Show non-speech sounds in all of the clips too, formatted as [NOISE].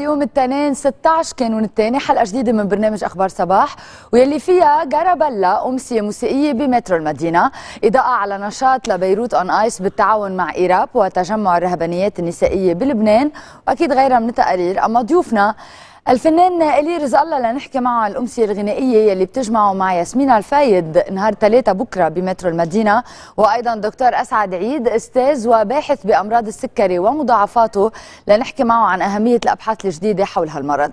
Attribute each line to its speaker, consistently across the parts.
Speaker 1: اليوم الاثنين 16 كانون الثاني حلقة جديدة من برنامج أخبار صباح. واللي فيها جارابيلا أمسية موسيقية بمترو المدينة. اضاءه على نشاط ل Beirut on Ice بالتعاون مع إيراب وتجمع الرهبانيات النسائية بلبنان. وأكيد غيرها من التقارير أما ضيوفنا الفنان إلي رزق الله لنحكي معه عن الأمسية الغنائية يلي بتجمعه مع ياسمين الفايد نهار ثلاثة بكرة بمترو المدينة. وأيضا دكتور أسعد عيد أستاذ وباحث بأمراض السكري ومضاعفاته. لنحكي معه عن أهمية الأبحاث الجديدة حول هالمرض.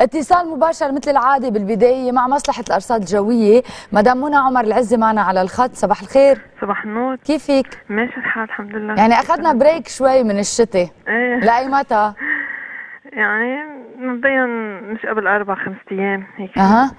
Speaker 1: اتصال مباشر مثل العادة بالبداية مع مصلحة الأرصاد الجوية. مدام منى عمر العزي معنا على الخط. صباح الخير.
Speaker 2: صباح النور.
Speaker 1: كيفك؟
Speaker 2: ماشي الحال الحمد لله.
Speaker 1: يعني أخذنا break شوي من الشتاء.
Speaker 2: إيه.
Speaker 1: لأي متى؟ [LAUGHS]
Speaker 2: يعني مبدئيا مش قبل أربع خمس أيام هيك. أها.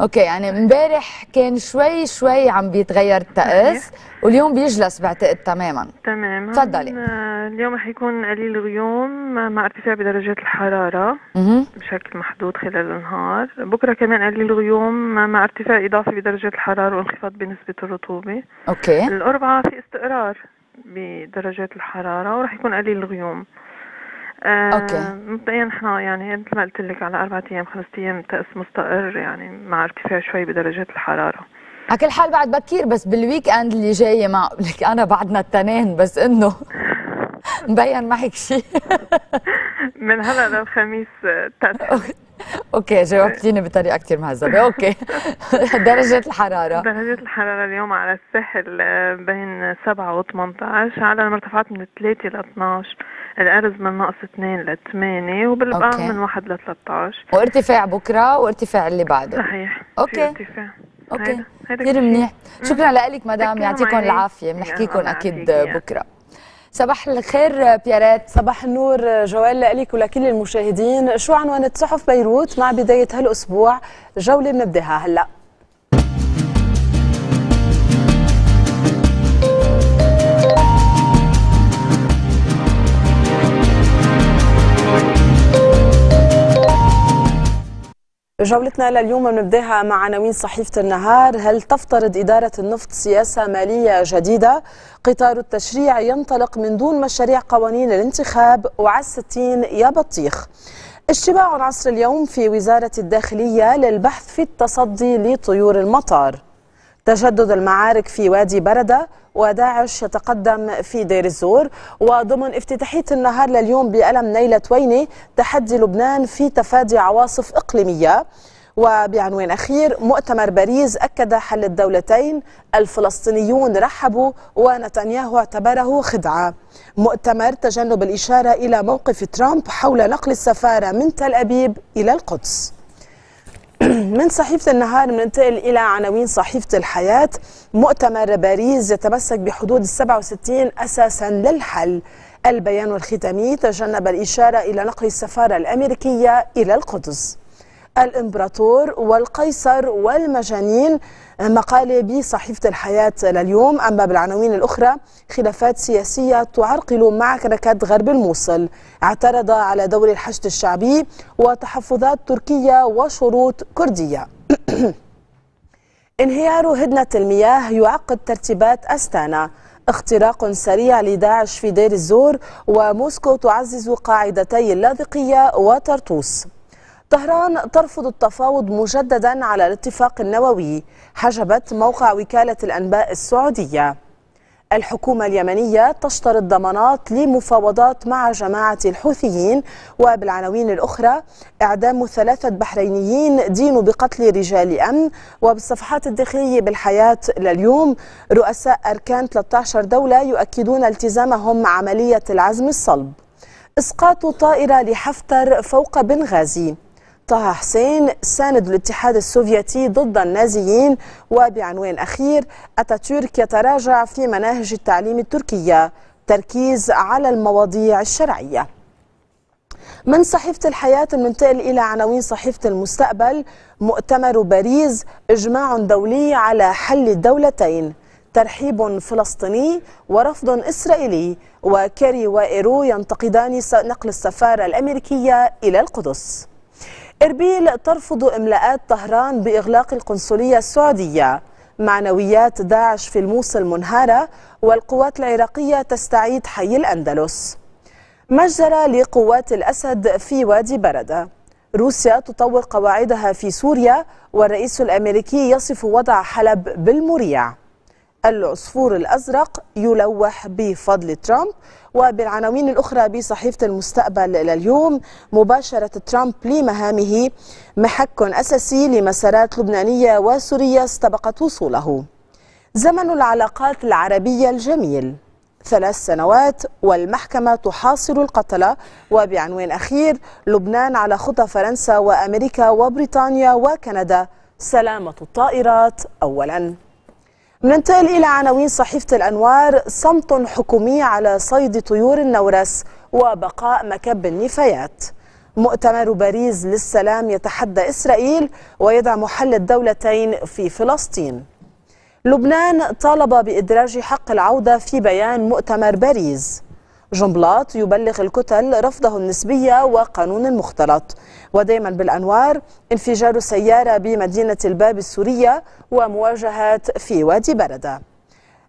Speaker 1: okay يعني امبارح كان شوي شوي عم بيتغير الطقس واليوم بيجلس بعتقد تماما.
Speaker 2: تمام
Speaker 1: تفضلي.
Speaker 2: آه، اليوم حيكون قليل الغيوم مع ارتفاع بدرجات الحرارة
Speaker 1: أها.
Speaker 2: بشكل محدود خلال النهار. بكرة كمان قليل الغيوم مع ارتفاع إضافي بدرجات الحرارة وانخفاض بنسبة الرطوبة.
Speaker 1: okay.
Speaker 2: الأربعاء في استقرار بدرجات الحرارة وراح يكون قليل الغيوم آه
Speaker 1: okay.
Speaker 2: مبدئيا إحنا يعني مثل ما قلت لك على أربعة أيام خمسة أيام طقس مستقر يعني مع ارتفاع شوي بدرجات الحرارة.
Speaker 1: على كل حال بعد بكير بس بال weekend اللي جاي مع لك أنا بعدنا التنين بس إنه [LAUGHS] مبين معك شيء [LAUGHS]
Speaker 2: من هلا للخميس آه،
Speaker 1: okay. جاوبتيني بطريقة كثير مهذبة. okay. [LAUGHS] درجة الحرارة.
Speaker 2: درجات الحرارة اليوم على الساحل آه، بين 7 و 18 على المرتفعات من 3 ل 12 الأرز من ناقص 2 ل 8 وبالبقاع
Speaker 1: okay.
Speaker 2: من 1 ل 13
Speaker 1: وارتفاع بكرة وارتفاع اللي بعده.
Speaker 2: صحيح.
Speaker 1: okay.
Speaker 2: في ارتفاع. okay.
Speaker 1: كثير. منيح. شكرا لك مدام. يعطيكم. العافية. بنحكيكم
Speaker 2: أكيد.
Speaker 1: بكرة. صباح الخير بيارات.
Speaker 3: صباح النور جوال لك ولكل المشاهدين. شو عنوان صحف بيروت مع بداية هالأسبوع؟ جولة بنبدأها هلأ. جولتنا لليوم بنبداها مع عناوين صحيفة النهار. هل تفترض إدارة النفط سياسة مالية جديدة؟ قطار التشريع ينطلق من دون مشاريع قوانين الانتخاب وعلى يا بطيخ. اجتماع عصر اليوم في وزارة الداخلية للبحث في التصدي لطيور المطار. تجدد المعارك في وادي بردة وداعش يتقدم في دير الزور. وضمن افتتاحية النهار لليوم بألم نيلة ويني تحدي لبنان في تفادي عواصف إقليمية. وبعنوان أخير مؤتمر باريس أكد حل الدولتين. الفلسطينيون رحبوا ونتنياهو اعتبره خدعة. مؤتمر تجنب الإشارة إلى موقف ترامب حول نقل السفارة من تل أبيب إلى القدس. [CLEARS THROAT] من صحيفة النهار بننتقل إلى عناوين صحيفة الحياة. مؤتمر باريس يتمسك بحدود 67 أساسا للحل. البيان الختامي تجنب الإشارة إلى نقل السفارة الأمريكية إلى القدس. الإمبراطور والقيصر والمجانين مقالة بصحيفة الحياة لليوم. أما بالعناوين الأخرى خلافات سياسية تعرقل معركة غرب الموصل. اعترض على دور الحشد الشعبي وتحفظات تركية وشروط كردية. [CLEARS THROAT] انهيار هدنة المياه يعقد ترتيبات أستانا. اختراق سريع لداعش في دير الزور وموسكو تعزز قاعدتي اللاذقية وطرطوس طهران ترفض التفاوض مجددا على الاتفاق النووي حجبت موقع وكالة الأنباء السعودية. الحكومة اليمنية تشترط ضمانات لمفاوضات مع جماعة الحوثيين وبالعناوين الأخرى. إعدام ثلاثة بحرينيين دينوا بقتل رجال أمن. وبالصفحات الداخلية بالحياة لليوم رؤساء أركان 13 دولة يؤكدون التزامهم عملية العزم الصلب. إسقاط طائرة لحفتر فوق بنغازي. طه حسين ساند الاتحاد السوفيتي ضد النازيين. وبعنوان أخير أتاتورك يتراجع في مناهج التعليم التركية. تركيز على المواضيع الشرعية. من صحيفة الحياة ننتقل إلى عناوين صحيفة المستقبل؟ مؤتمر باريس. إجماع دولي على حل الدولتين ترحيب فلسطيني ورفض إسرائيلي. وكيري وإيرو ينتقدان نقل السفارة الأمريكية إلى القدس. إربيل ترفض إملاءات طهران بإغلاق القنصلية السعودية. معنويات داعش في الموصل منهارة والقوات العراقية تستعيد حي الأندلس. مجزرة لقوات الأسد في وادي بردة روسيا تطور قواعدها في سوريا والرئيس الأمريكي يصف وضع حلب بالمريع العصفور الأزرق يلوح بفضل ترامب وبالعناوين الأخرى بصحيفة المستقبل لليوم مباشرة ترامب لمهامه محك أساسي لمسارات لبنانية وسورية استبقت وصوله. زمن العلاقات العربية الجميل. ثلاث سنوات والمحكمة تحاصر القتلة وبعنوان أخير لبنان على خطى فرنسا وأمريكا وبريطانيا وكندا. سلامة الطائرات أولاً. ننتقل إلى عناوين صحيفة الأنوار. صمت حكومي على صيد طيور النورس وبقاء مكب النفايات. مؤتمر باريس للسلام يتحدى إسرائيل ويدعم حل الدولتين في فلسطين. لبنان طالب بإدراج حق العودة في بيان مؤتمر باريس. جنبلاط يبلغ الكتل رفضه النسبية وقانون المختلط. ودائما بالأنوار انفجار سيارة بمدينة الباب السورية ومواجهات في وادي بردة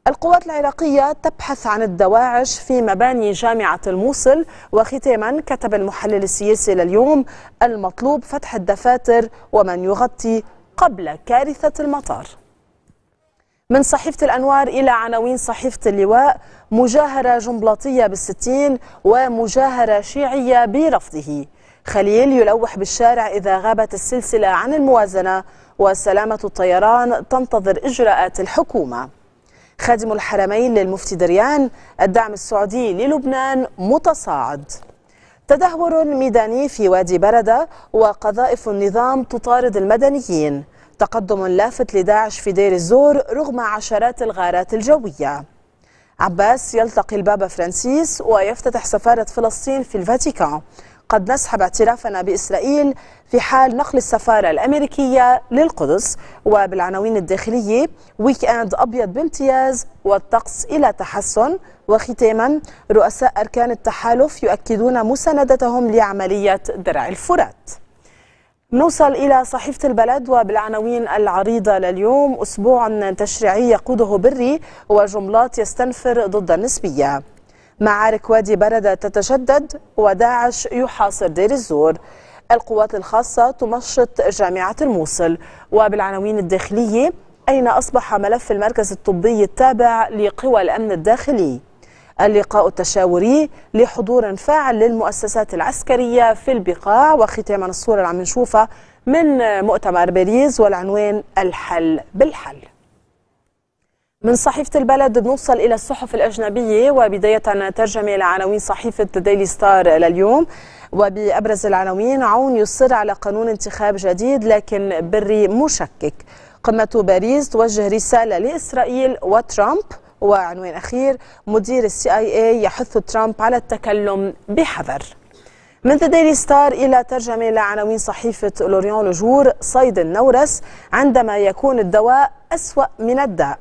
Speaker 3: القوات العراقية تبحث عن الدواعش في مباني جامعة الموصل. وختاما كتب المحلل السياسي لليوم المطلوب فتح الدفاتر ومن يغطي قبل كارثة المطار. من صحيفة الأنوار إلى عناوين صحيفة اللواء مجاهرة جنبلاطية بالستين ومجاهرة شيعية برفضه. خليل يلوح بالشارع إذا غابت السلسلة عن الموازنة وسلامة الطيران تنتظر إجراءات الحكومة. خادم الحرمين للمفتي دريان الدعم السعودي للبنان متصاعد. تدهور ميداني في وادي بردة وقذائف النظام تطارد المدنيين. تقدم لافت لداعش في دير الزور رغم عشرات الغارات الجوية. عباس يلتقي البابا فرانسيس ويفتتح سفارة فلسطين في الفاتيكان. قد نسحب اعترافنا بإسرائيل في حال نقل السفارة الأمريكية للقدس وبالعناوين الداخلية weekend أبيض بامتياز والطقس إلى تحسن. وختاما رؤساء أركان التحالف يؤكدون مساندتهم لعملية درع الفرات. نوصل إلى صحيفة البلد وبالعناوين العريضة لليوم. أسبوع تشريعي يقوده بري وجملات يستنفر ضد النسبية. معارك وادي بردة تتشدد وداعش يحاصر دير الزور. القوات الخاصة تمشط جامعة الموصل. وبالعناوين الداخلية أين أصبح ملف المركز الطبي التابع لقوى الأمن الداخلي؟ اللقاء التشاوري لحضور فاعل للمؤسسات العسكرية في البقاع وختاما الصورة اللي عم نشوفها من مؤتمر باريس والعنوان الحل بالحل. من صحيفة البلد بنوصل إلى الصحف الأجنبية وبداية ترجمة لعناوين صحيفة Daily Star لليوم. وبأبرز العناوين عون يصر على قانون انتخاب جديد لكن بري مشكك. قمة باريس توجه رسالة لإسرائيل وترامب. وعنوان أخير مدير ال CIA يحث ترامب على التكلم بحذر. من The Daily Star إلى ترجمة لعناوين صحيفة L'Orient-Le Jour صيد النورس عندما يكون الدواء أسوأ من الداء.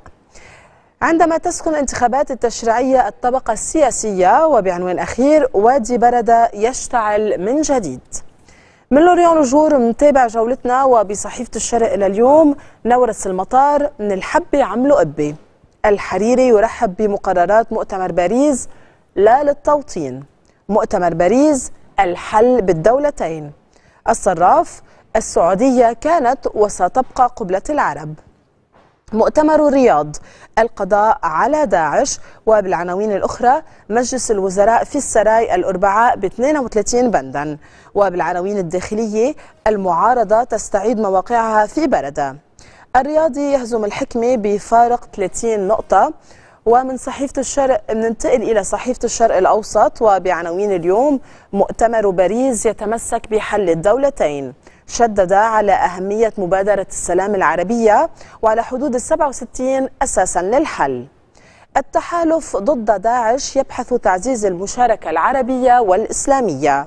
Speaker 3: عندما تسخن الانتخابات التشريعية الطبقة السياسية وبعنوان أخير وادي بردة يشتعل من جديد. من L'Orient-Le Jour متابع جولتنا وبصحيفة الشرق إلى اليوم نورس المطار من الحبة عملوا أبي. الحريري يرحب بمقررات مؤتمر باريس لا للتوطين. مؤتمر باريس الحل بالدولتين. الصراف السعودية كانت وستبقى قبلة العرب. مؤتمر الرياض القضاء على داعش وبالعناوين الأخرى مجلس الوزراء في السراي الأربعاء ب 32 بندا. وبالعناوين الداخلية المعارضة تستعيد مواقعها في بردة الرياضي يهزم الحكمة بفارق 30 نقطة ومن صحيفة الشرق ننتقل إلى صحيفة الشرق الأوسط وبعناوين اليوم مؤتمر باريس يتمسك بحل الدولتين. شدد على أهمية مبادرة السلام العربية وعلى حدود ال 67 أساسا للحل. التحالف ضد داعش يبحث تعزيز المشاركة العربية والإسلامية.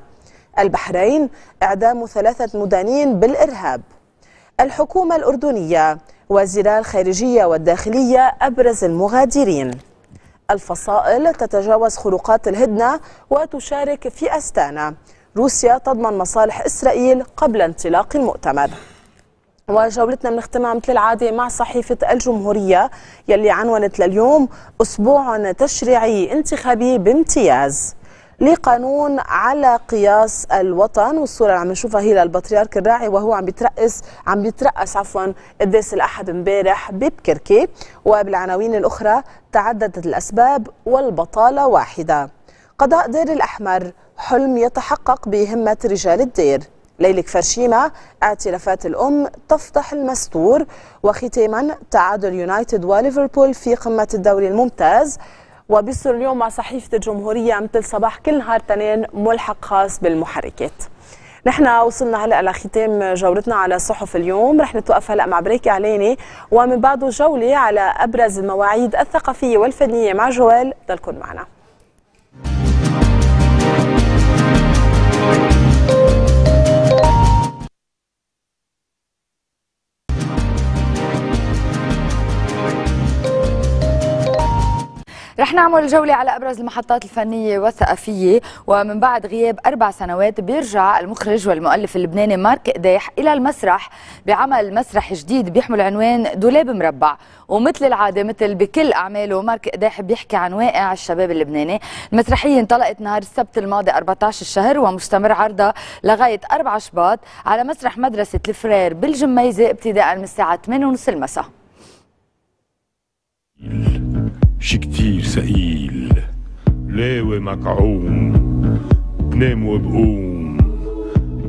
Speaker 3: البحرين إعدام ثلاثة مدانين بالإرهاب. الحكومة الأردنية وزيرا الخارجية والداخلية أبرز المغادرين. الفصائل تتجاوز خروقات الهدنة وتشارك في أستانا. روسيا تضمن مصالح إسرائيل قبل انطلاق المؤتمر. وجولتنا بنختمها مثل العادة مع صحيفة الجمهورية يلي عنونت لليوم أسبوع تشريعي انتخابي بامتياز. لقانون على قياس الوطن والصورة اللي عم نشوفها هي للبطريرك الراعي وهو عم بيترأس عم بيترأس عفوا قداس الأحد امبارح ببكركي. وبالعناوين الأخرى تعددت الأسباب والبطالة واحدة. قضاء دير الأحمر حلم يتحقق بهمة رجال الدير. ليلى كفرشيمة اعترافات الأم تفضح المستور. وختاما تعادل يونايتد وليفربول في قمة الدوري الممتاز. وبيصير اليوم مع صحيفة الجمهورية مثل صباح كل نهار تنين ملحق خاص بالمحركات. نحن وصلنا هلأ لختام جولتنا على صحف اليوم. رح نتوقف هلأ مع بريك إعلاني ومن بعده جولة على أبرز المواعيد الثقافية والفنية مع جوال ضلكم معنا.
Speaker 1: رح نعمل جولة على أبرز المحطات الفنية والثقافية ومن بعد غياب أربع سنوات بيرجع المخرج والمؤلف اللبناني مارك قديح إلى المسرح بعمل مسرح جديد بيحمل عنوان دولاب مربع. ومثل العادة مثل بكل أعماله مارك قديح بيحكي عن واقع الشباب اللبناني. المسرحية انطلقت نهار السبت الماضي 14 الشهر ومستمر عرضها لغاية 4 شباط على مسرح مدرسة الفرير بالجميزة ابتداء من الساعة 8:30 المساء.
Speaker 4: شي كتير سئيل. لاوي مكعوم بنام وبقوم.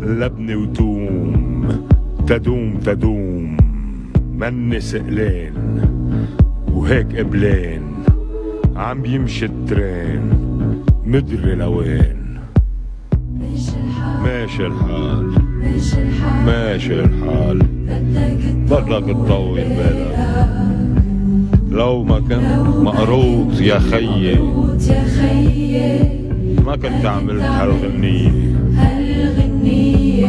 Speaker 4: لبنة وتوم. تدوم تدوم. مني سقلان وهيك قبلان عم يمشي الترين. مدري لوين. ماشي الحال. ماشي الحال. بدك تطول بالك لو ما كنت مقروض يا خيي. ما كنت عملت هالغنية.
Speaker 5: هالغنية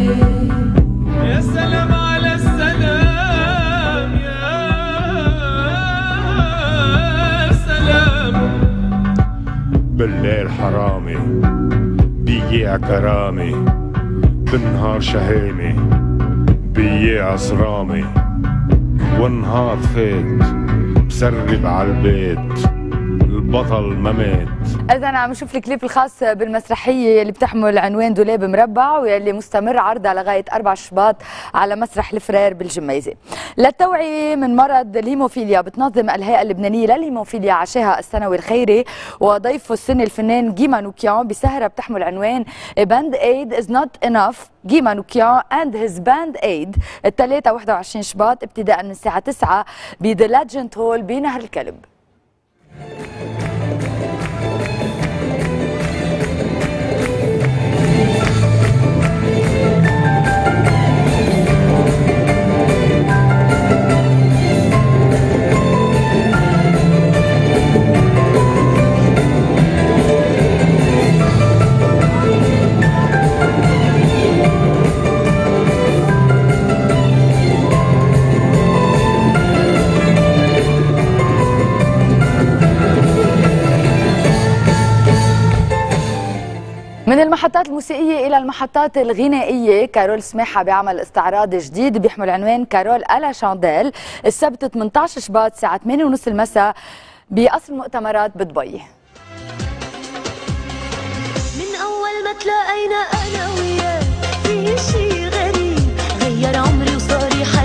Speaker 5: يا سلام على السلام يا سلام.
Speaker 4: بالليل حرامي بياع كرامي بالنهار شهامي بياع صرامي والنهار فات. مسرب على البيت. البطل ما مات.
Speaker 1: اذا عم نشوف الكليب الخاص بالمسرحية اللي بتحمل عنوان دولاب مربع واللي مستمر عرضها لغاية 4 شباط على مسرح الفرير بالجميزة. للتوعية من مرض الهيموفيليا بتنظم الهيئة اللبنانية للهيموفيليا عشاها السنوي الخيري وضيفه السني الفنان جي مانوكيان بسهرة بتحمل عنوان band aid is not enough Guy Manoukian and his band aid الثلاثة 21 شباط ابتداء من الساعة 9 ب The Legend Hall بنهر الكلب. من المحطات الموسيقية إلى المحطات الغنائية كارول سماحة بعمل استعراض جديد بيحمل عنوان كارول ألا شانديل السبت 18 شباط الساعة 8:30 المساء بقصر المؤتمرات بدبي.
Speaker 6: من أول ما تلاقينا أنا وياك في شي غريب غير عمري وصار يحلي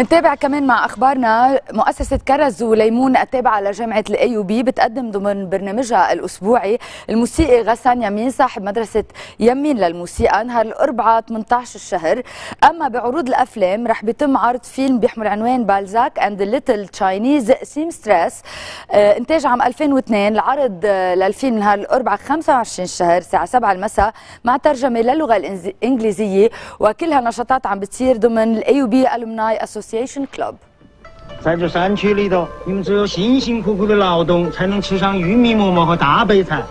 Speaker 1: منتابع كمان مع أخبارنا مؤسسة كرز وليمون التابعة لجامعة ال AUB بتقدم ضمن برنامجها الأسبوعي. الموسيقي غسان يمين صاحب مدرسة يمين للموسيقى نهار الأربعاء 18 الشهر. أما بعروض الأفلام رح بيتم عرض فيلم بيحمل عنوان Balzac and Little Chinese Seamstress إنتاج عام 2002 العرض آه، للفيلم نهار الأربعاء 25 الشهر الساعة 7 المساء مع ترجمة للغة الإنجليزية وكلها نشاطات عم بتصير ضمن الاي بي الومناي اسوسيشن station club，
Speaker 7: 在这山区里头，你们只有辛辛苦苦的劳动才能吃上玉米馍馍和大白菜。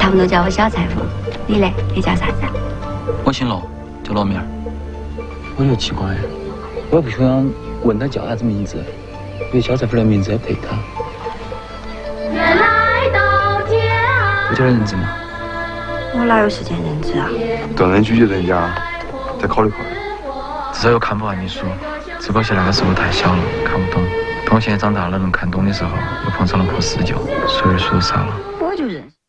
Speaker 8: 他们都叫我小裁缝，你呢？你叫啥子？
Speaker 9: 我姓罗，叫罗明儿。我有奇怪，我不想问他叫啥子名字，因为小裁缝的名字要配他。原来刀尖。你叫他名字吗？
Speaker 8: 我哪有时间认字啊？
Speaker 10: 断然拒绝人家，再考虑考虑。
Speaker 9: 至少又看不完的书，只可惜那个时候太小了，看不懂。等我现在长大了能看懂的时候，又碰上了破四旧，所有的书都少了。
Speaker 8: 我就认识。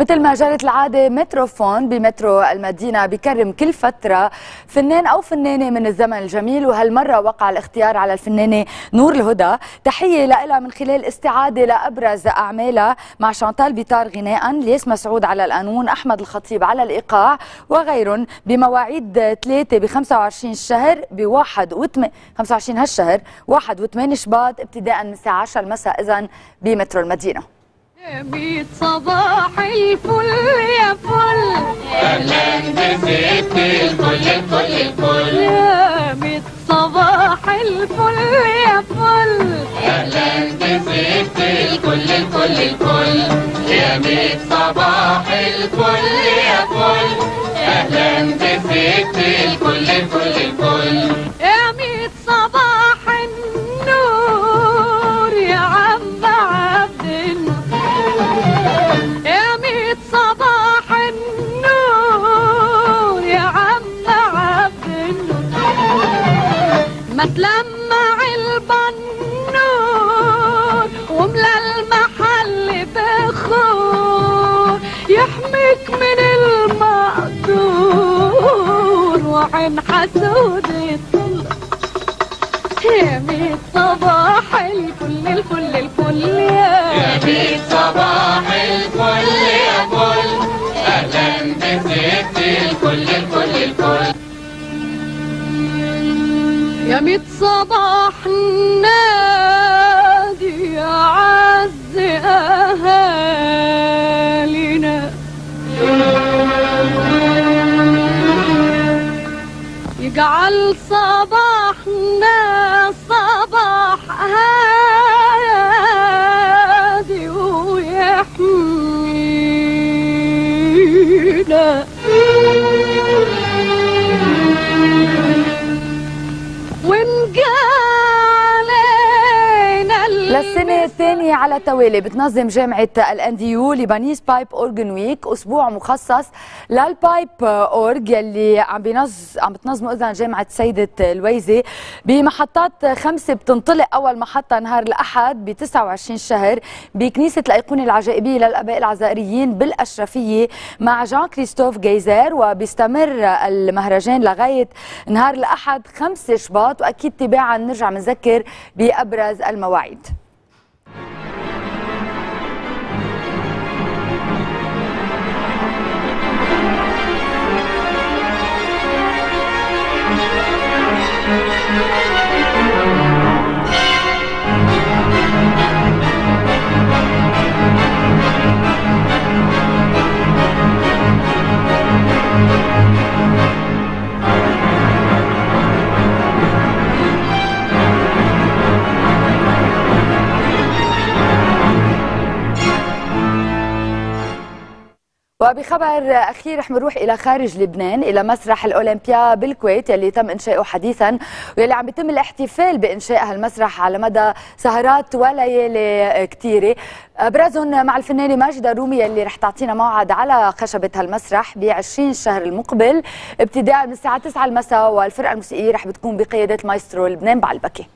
Speaker 1: مثل ما جرت العادة متروفون بمترو المدينة بكرم كل فترة فنان أو فنانة من الزمن الجميل وهالمرة وقع الاختيار على الفنانة نور الهدى. تحية لها من خلال استعادة لأبرز أعمالها مع شانتال بيطار غناء ليس مسعود على القانون أحمد الخطيب على الإيقاع وغيرهم بمواعيد ثلاثة ب 25 الشهر بواحد وثم 25 هالشهر واحد و8 شباط ابتداء من الساعة 10 المساء إذا بمترو المدينة.
Speaker 5: بيت صباح الفل يا فل. أهلا بست الكل الكل الكل يا بيت صباح الفل يا فل. أهلا بست الكل الكل الكل يا بيت صباح الفل يا فل. أهلا بست الكل الكل الكل ميت صباح نادي يا عز أهالينا. يجعل صباحنا
Speaker 1: على التوالي. بتنظم جامعة الأنديو Lebanese Pipe Organ Week أسبوع مخصص لل pipe organ يلي عم بينظ عم بتنظمه اذا جامعة سيدة الويزة بمحطات خمسة بتنطلق أول محطة نهار الأحد ب 29 شهر بكنيسة الأيقونة العجائبية للأباء العزائريين بالأشرفية مع جان كريستوف جيزر وبيستمر المهرجان لغاية نهار الأحد 5 شباط وأكيد تباعا نرجع بنذكر بأبرز المواعيد. وبخبر أخير رح نروح إلى خارج لبنان إلى مسرح الأولمبيا بالكويت يلي تم إنشاؤه حديثا واللي عم بيتم الاحتفال بإنشاء هالمسرح على مدى سهرات وليالي كثيره أبرزهم مع الفنانة ماجدة الرومي يلي رح تعطينا موعد على خشبة هالمسرح ب 20 الشهر المقبل. ابتداء من الساعة 9 المساء والفرقة الموسيقية رح بتكون بقيادة المايسترو لبنان بعلبكي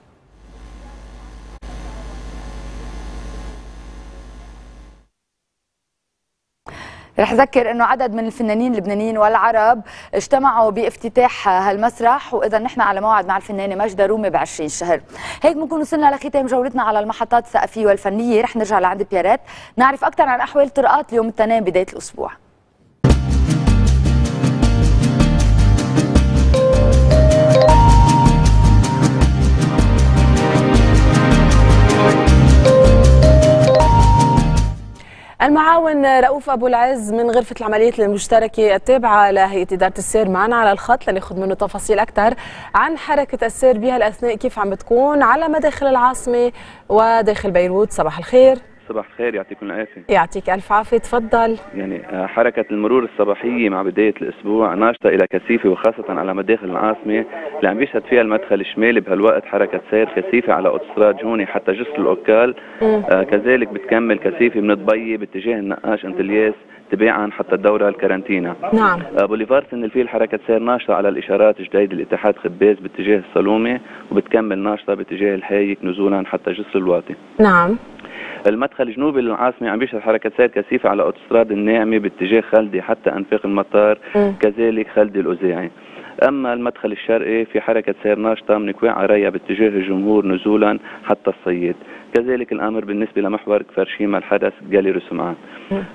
Speaker 1: رح أذكر أنه عدد من الفنانين اللبنانيين والعرب اجتمعوا بافتتاح هالمسرح وإذا نحن على موعد مع الفنانة مجدة رومي ب 20 شهر. هيك بنكون وصلنا لختام جولتنا على المحطات الثقافية والفنية. رح نرجع لعند بيارات. نعرف أكثر عن أحوال طرقات اليوم التنين بداية الأسبوع.
Speaker 3: المعاون رؤوف أبو العز من غرفة العمليات المشتركه التابعة لهيئة إدارة السير معنا على الخط لناخذ منه تفاصيل أكثر عن حركة السير بهالاثناء كيف عم بتكون على مداخل العاصمة وداخل بيروت. صباح الخير.
Speaker 11: صباح الخير يعطيكم العافية.
Speaker 3: يعطيك ألف عافية تفضل.
Speaker 11: يعني آه، حركة المرور الصباحية مع بداية الأسبوع ناشطة إلى كثيفة وخاصة على مداخل العاصمة اللي عم بيشهد فيها المدخل الشمالي بهالوقت حركة سير كثيفة على أوتوستراد جوني حتى جسر الأوكال. آه كذلك بتكمل كثيفة من دبي باتجاه النقاش انت الياس تباعا حتى الدورة الكارنتينا.
Speaker 3: نعم.
Speaker 11: آه بوليفار سن الفيل حركة سير ناشطة على الإشارات جديد الاتحاد خباز باتجاه الصالومي وبتكمل ناشطة باتجاه الحايك نزولا حتى جسر الواطي.
Speaker 3: نعم.
Speaker 11: المدخل الجنوبي للعاصمة عم بيشهد سير كثيفة على أوتوستراد الناعمة باتجاه خلدي حتى أنفاق المطار
Speaker 3: مم.
Speaker 11: كذلك خلدي الأوزاعي. أما المدخل الشرقي في حركة سير ناشطة من كوع عاريا باتجاه الجمهور نزولا حتى الصيد كذلك الأمر بالنسبة لمحور كفرشيما الحدث جاليري سمعان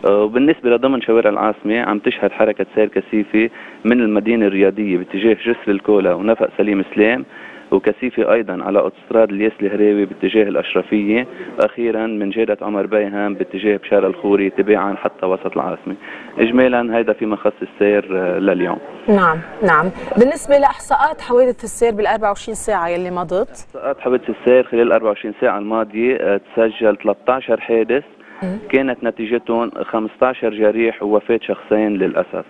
Speaker 11: آه، وبالنسبة لضمن شوارع العاصمة عم تشهد حركة سير كثيفة من المدينة الرياضية باتجاه جسر الكولا ونفق سليم سلام وكثيفة أيضا على أوتوستراد الياس الهراوي باتجاه الأشرفية. وأخيرا من جادة عمر بيهام باتجاه بشار الخوري تباعا حتى وسط العاصمة. إجمالا هيدا فيما خص السير آه، لليوم.
Speaker 3: نعم نعم. بالنسبة لأحصاءات حوادث السير بال 24 ساعة يلي مضت.
Speaker 11: إحصاءات حوادث السير خلال 24 ساعة الماضية آه، تسجل 13 حادث. كانت نتيجتهم 15 جريح ووفاة شخصين للأسف.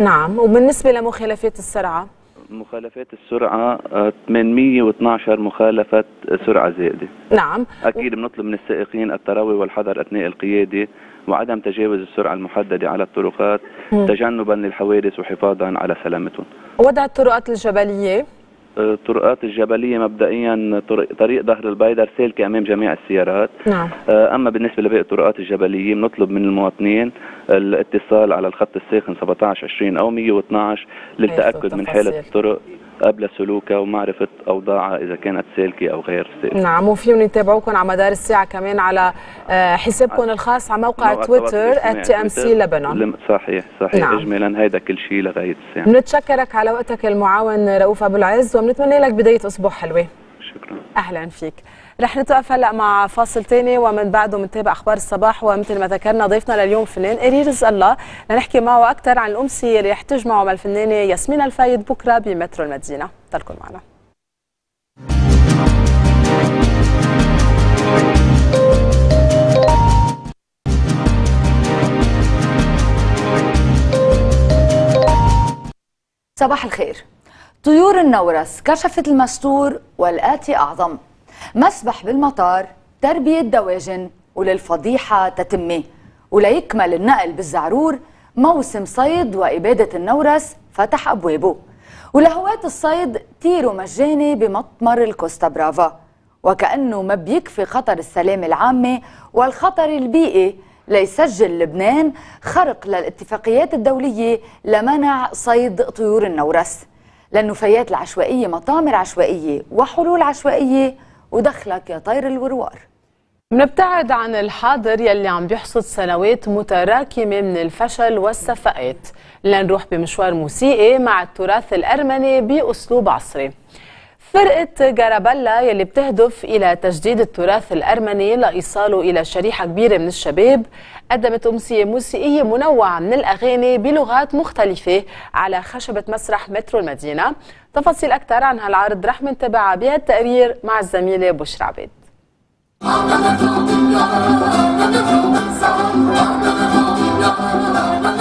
Speaker 3: نعم. وبالنسبة لمخالفات السرعة؟
Speaker 11: مخالفات السرعة آه، 812 مخالفة سرعة زائدة.
Speaker 3: نعم.
Speaker 11: أكيد بنطلب من السائقين التروي والحذر أثناء القيادة وعدم تجاوز السرعة المحددة على الطرقات. تجنبا للحوادث وحفاظا على سلامتهم.
Speaker 3: وضع الطرقات الجبلية؟
Speaker 11: الطرقات الجبلية مبدئيا طريق, ظهر البيدر سالكة أمام جميع السيارات.
Speaker 3: نعم.
Speaker 11: آه، أما بالنسبة لباقي الطرقات الجبلية بنطلب من المواطنين الاتصال على الخط الساخن 1720 أو 112 للتأكد من حالة. الطرق. قبل سلوكها ومعرفة أوضاعها إذا كانت سالكة أو غير سالكة
Speaker 3: نعم وفيهم يتابعوكم على مدار الساعة كمان على آه، حسابكم الخاص على موقع تويتر تي ام سي. لبنان.
Speaker 11: صحيح صحيح.
Speaker 3: نعم.
Speaker 11: إجمالا هيدا كل شيء لغاية الساعة.
Speaker 3: بنتشكرك على وقتك المعاون رؤوف أبو العز وبنتمنى لك بداية أسبوع حلوة.
Speaker 11: شكرا.
Speaker 3: أهلا فيك. رح نتوقف هلا مع فاصل تاني ومن بعده بنتابع أخبار الصباح. ومثل ما ذكرنا ضيفنا لليوم فنان قرير رزق الله. لنحكي معه أكثر عن الأمسية اللي رح تجمعه مع الفنانة ياسمين الفايد بكرة بمترو المدينة. ضلكم معنا.
Speaker 1: صباح الخير. طيور النورس كشفت المستور والآتي أعظم. مسبح بالمطار تربية دواجن وللفضيحة تتمه وليكمل النقل بالزعرور موسم صيد وإبادة النورس فتح أبوابه. ولهواة الصيد تيروا مجاني بمطمر الكوستا برافا. وكأنه ما بيكفي خطر السلامة العامة والخطر البيئي ليسجل لبنان خرق للاتفاقيات الدولية لمنع صيد طيور النورس. للنفايات العشوائية مطامر عشوائية وحلول عشوائية ودخلك يا طير الوروار
Speaker 3: بنبتعد عن الحاضر يلي عم بيحصد سنوات متراكمة من الفشل والسفقات. لنروح بمشوار موسيقي مع التراث الأرمني بأسلوب عصري. فرقة جارابيلا يلي بتهدف إلى تجديد التراث الأرمني لإيصاله إلى شريحة كبيرة من الشباب. قدمت أمسية موسيقية منوعة من الأغاني بلغات مختلفة على خشبة مسرح مترو المدينة. تفاصيل أكثر عن هالعرض رح نتابعها بهالتقرير مع الزميلة بشرى عبيد. [LAUGHS]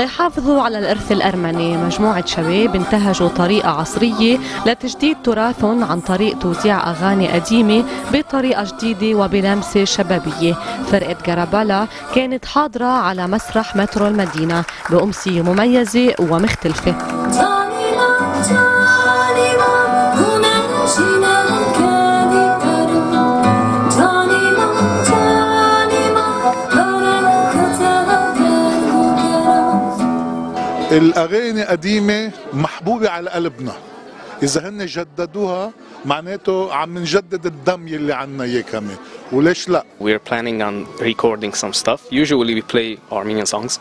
Speaker 12: ليحافظوا على الإرث الأرمني. مجموعة شباب انتهجوا طريقة عصرية لتجديد تراثهم عن طريق توديع أغاني قديمة بطريقة جديدة وبلمسة شبابية. فرقة جرابالا كانت حاضرة على مسرح مترو المدينة بأمسية مميزة ومختلفة.
Speaker 13: الاغاني قديمه محبوبه على قلبنا اذا هن جددوها معناته عم نجدد الدم يلي عنا اياه كمان وليش لا
Speaker 14: We're planning on recording some stuff. Usually we play Armenian songs.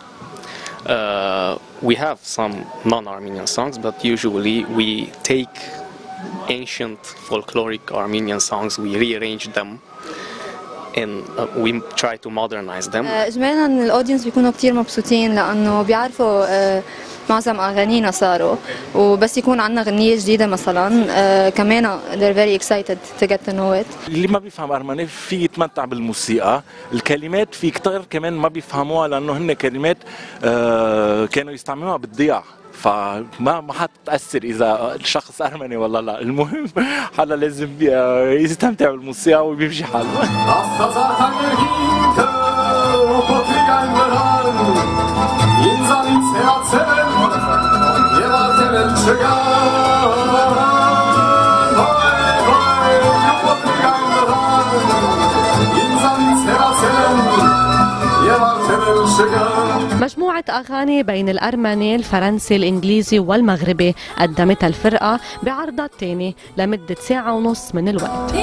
Speaker 14: Uh, we have some non-Armenian songs, but usually we take ancient folkloric Armenian songs, we rearrange them, and uh, we try to modernize them.
Speaker 15: آه، اجمالا الاودينس بيكونوا كتير مبسوطين لأنه بيعرفوا آه، معظم أغانينا صاروا. وبس يكون عندنا غنية جديدة مثلا آه، كمان they're very excited to get to know it.
Speaker 16: اللي ما بيفهم ارمني في يتمتع بالموسيقى. الكلمات في كتير كمان ما بيفهموها لأنه هن كلمات كانوا يستعملوها بالضياع. فما ما حتتاثر اذا الشخص ارمني ولا لا المهم حدا لازم آه، يستمتع بالموسيقى وبيمشي حاله
Speaker 12: مجموعة أغاني بين الأرمني الفرنسي الإنجليزي والمغربي قدمتها الفرقة بعرضها الثاني لمدة ساعة ونص من الوقت.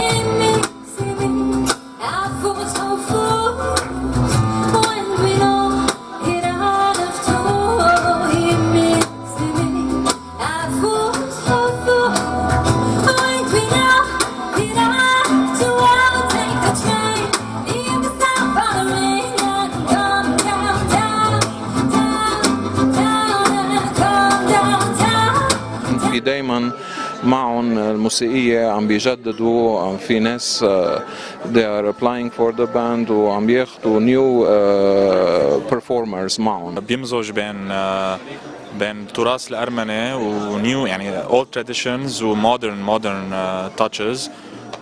Speaker 17: دايما معهم الموسيقية عم بيجددوا عم في ناس uh, they are applying for the band وعم بياخدوا new uh, performers معهم.
Speaker 18: بيمزج بين آه، بين التراث الارمني و new يعني old traditions و modern modern touches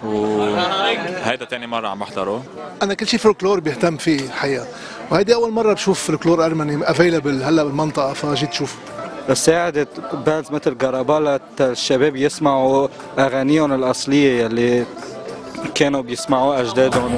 Speaker 18: وهيدا تاني مرة عم بحضره.
Speaker 19: أنا كل شيء فولكلور بيهتم فيه الحقيقة وهيدي أول مرة بشوف فولكلور أرمني available هلأ بالمنطقة فجيت شوف
Speaker 20: ساعدت باندز مثل جرابالا الشباب يسمعوا أغانيهم الأصلية اللي كانوا بيسمعوها
Speaker 1: أجدادهم.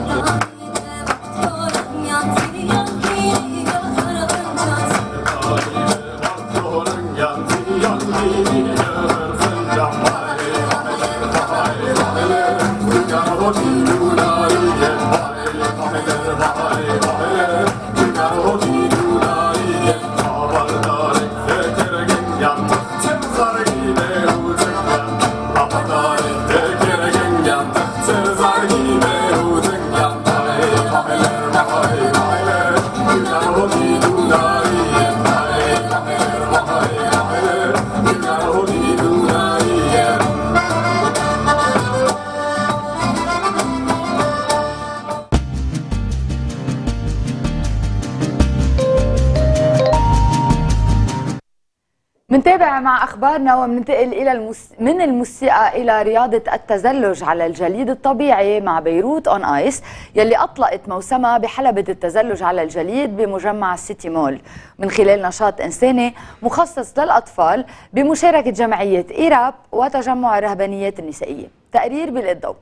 Speaker 1: ومننتقل إلى المس... من الموسيقى إلى رياضة التزلج على الجليد الطبيعي مع Beirut on Ice يلي أطلقت موسمها بحلبة التزلج على الجليد بمجمع ال City Mall. من خلال نشاط إنساني مخصص للأطفال بمشاركة جمعية IRAP وتجمع الرهبانيات النسائيه تقرير بالضوء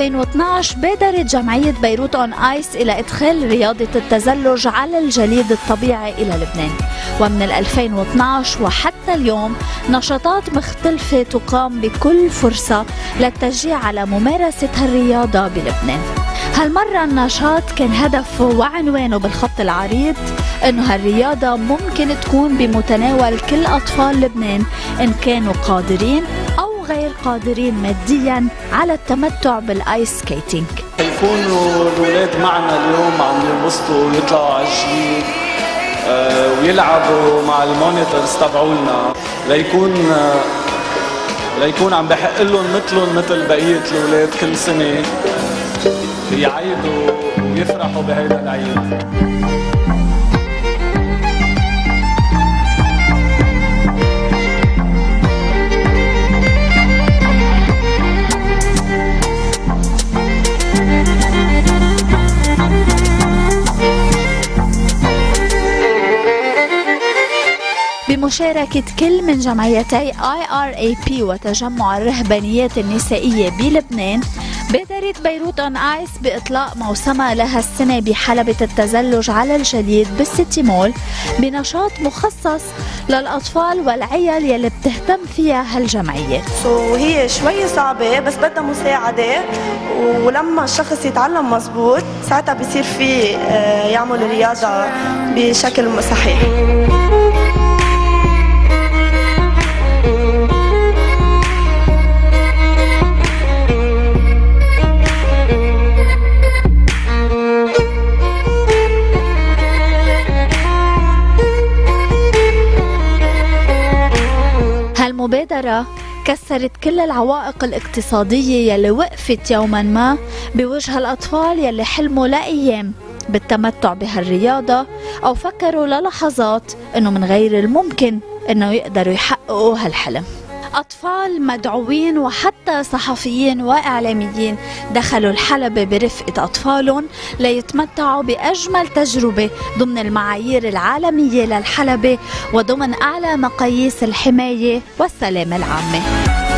Speaker 21: 2012 بادرت جمعية بيروت أون آيس إلى إدخال رياضة التزلج على الجليد الطبيعي إلى لبنان. ومن ال 2012 وحتى اليوم نشاطات مختلفة تقام بكل فرصة للتشجيع على ممارسة هالرياضة بلبنان. هالمرة النشاط كان هدفه وعنوانه بالخط العريض إنه هالرياضة ممكن تكون بمتناول كل أطفال لبنان إن كانوا قادرين أو غير قادرين ماديا على التمتع بال ice skating.
Speaker 22: يكونوا الاولاد معنا اليوم عم ينبسطوا ويطلعوا على الجليد آه، ويلعبوا مع ال moniteurs تبعولنا. ليكون آه، ليكون عم بحق لهم مثلهم مثل بقية الاولاد كل سنة. يعيدوا ويفرحوا بهيدا العيد.
Speaker 21: بمشاركة كل من جمعيتي IRAP وتجمع الرهبانيات النسائية بلبنان. بادرت Beirut on Ice بإطلاق موسمها لها السنة بحلبة التزلج على الجليد بال City Mall. بنشاط مخصص للأطفال والعيال يلي بتهتم فيها هالجمعية.
Speaker 23: وهي شوي صعبة بس بدها مساعدة. ولما الشخص يتعلم مزبوط ساعتها بصير فيه آه، يعمل رياضة بشكل صحيح.
Speaker 21: هالمبادرة كسرت كل العوائق الاقتصادية يلي وقفت يوما ما بوجه الأطفال يلي حلموا لأيام بالتمتع بهالرياضة أو فكروا للحظات أنه من غير الممكن أنه يقدروا يحققوا هالحلم. أطفال مدعوين وحتى صحفيين وإعلاميين دخلوا الحلبة برفقة أطفالهم ليتمتعوا بأجمل تجربة ضمن المعايير العالمية للحلبة وضمن أعلى مقاييس الحماية والسلامة العامة.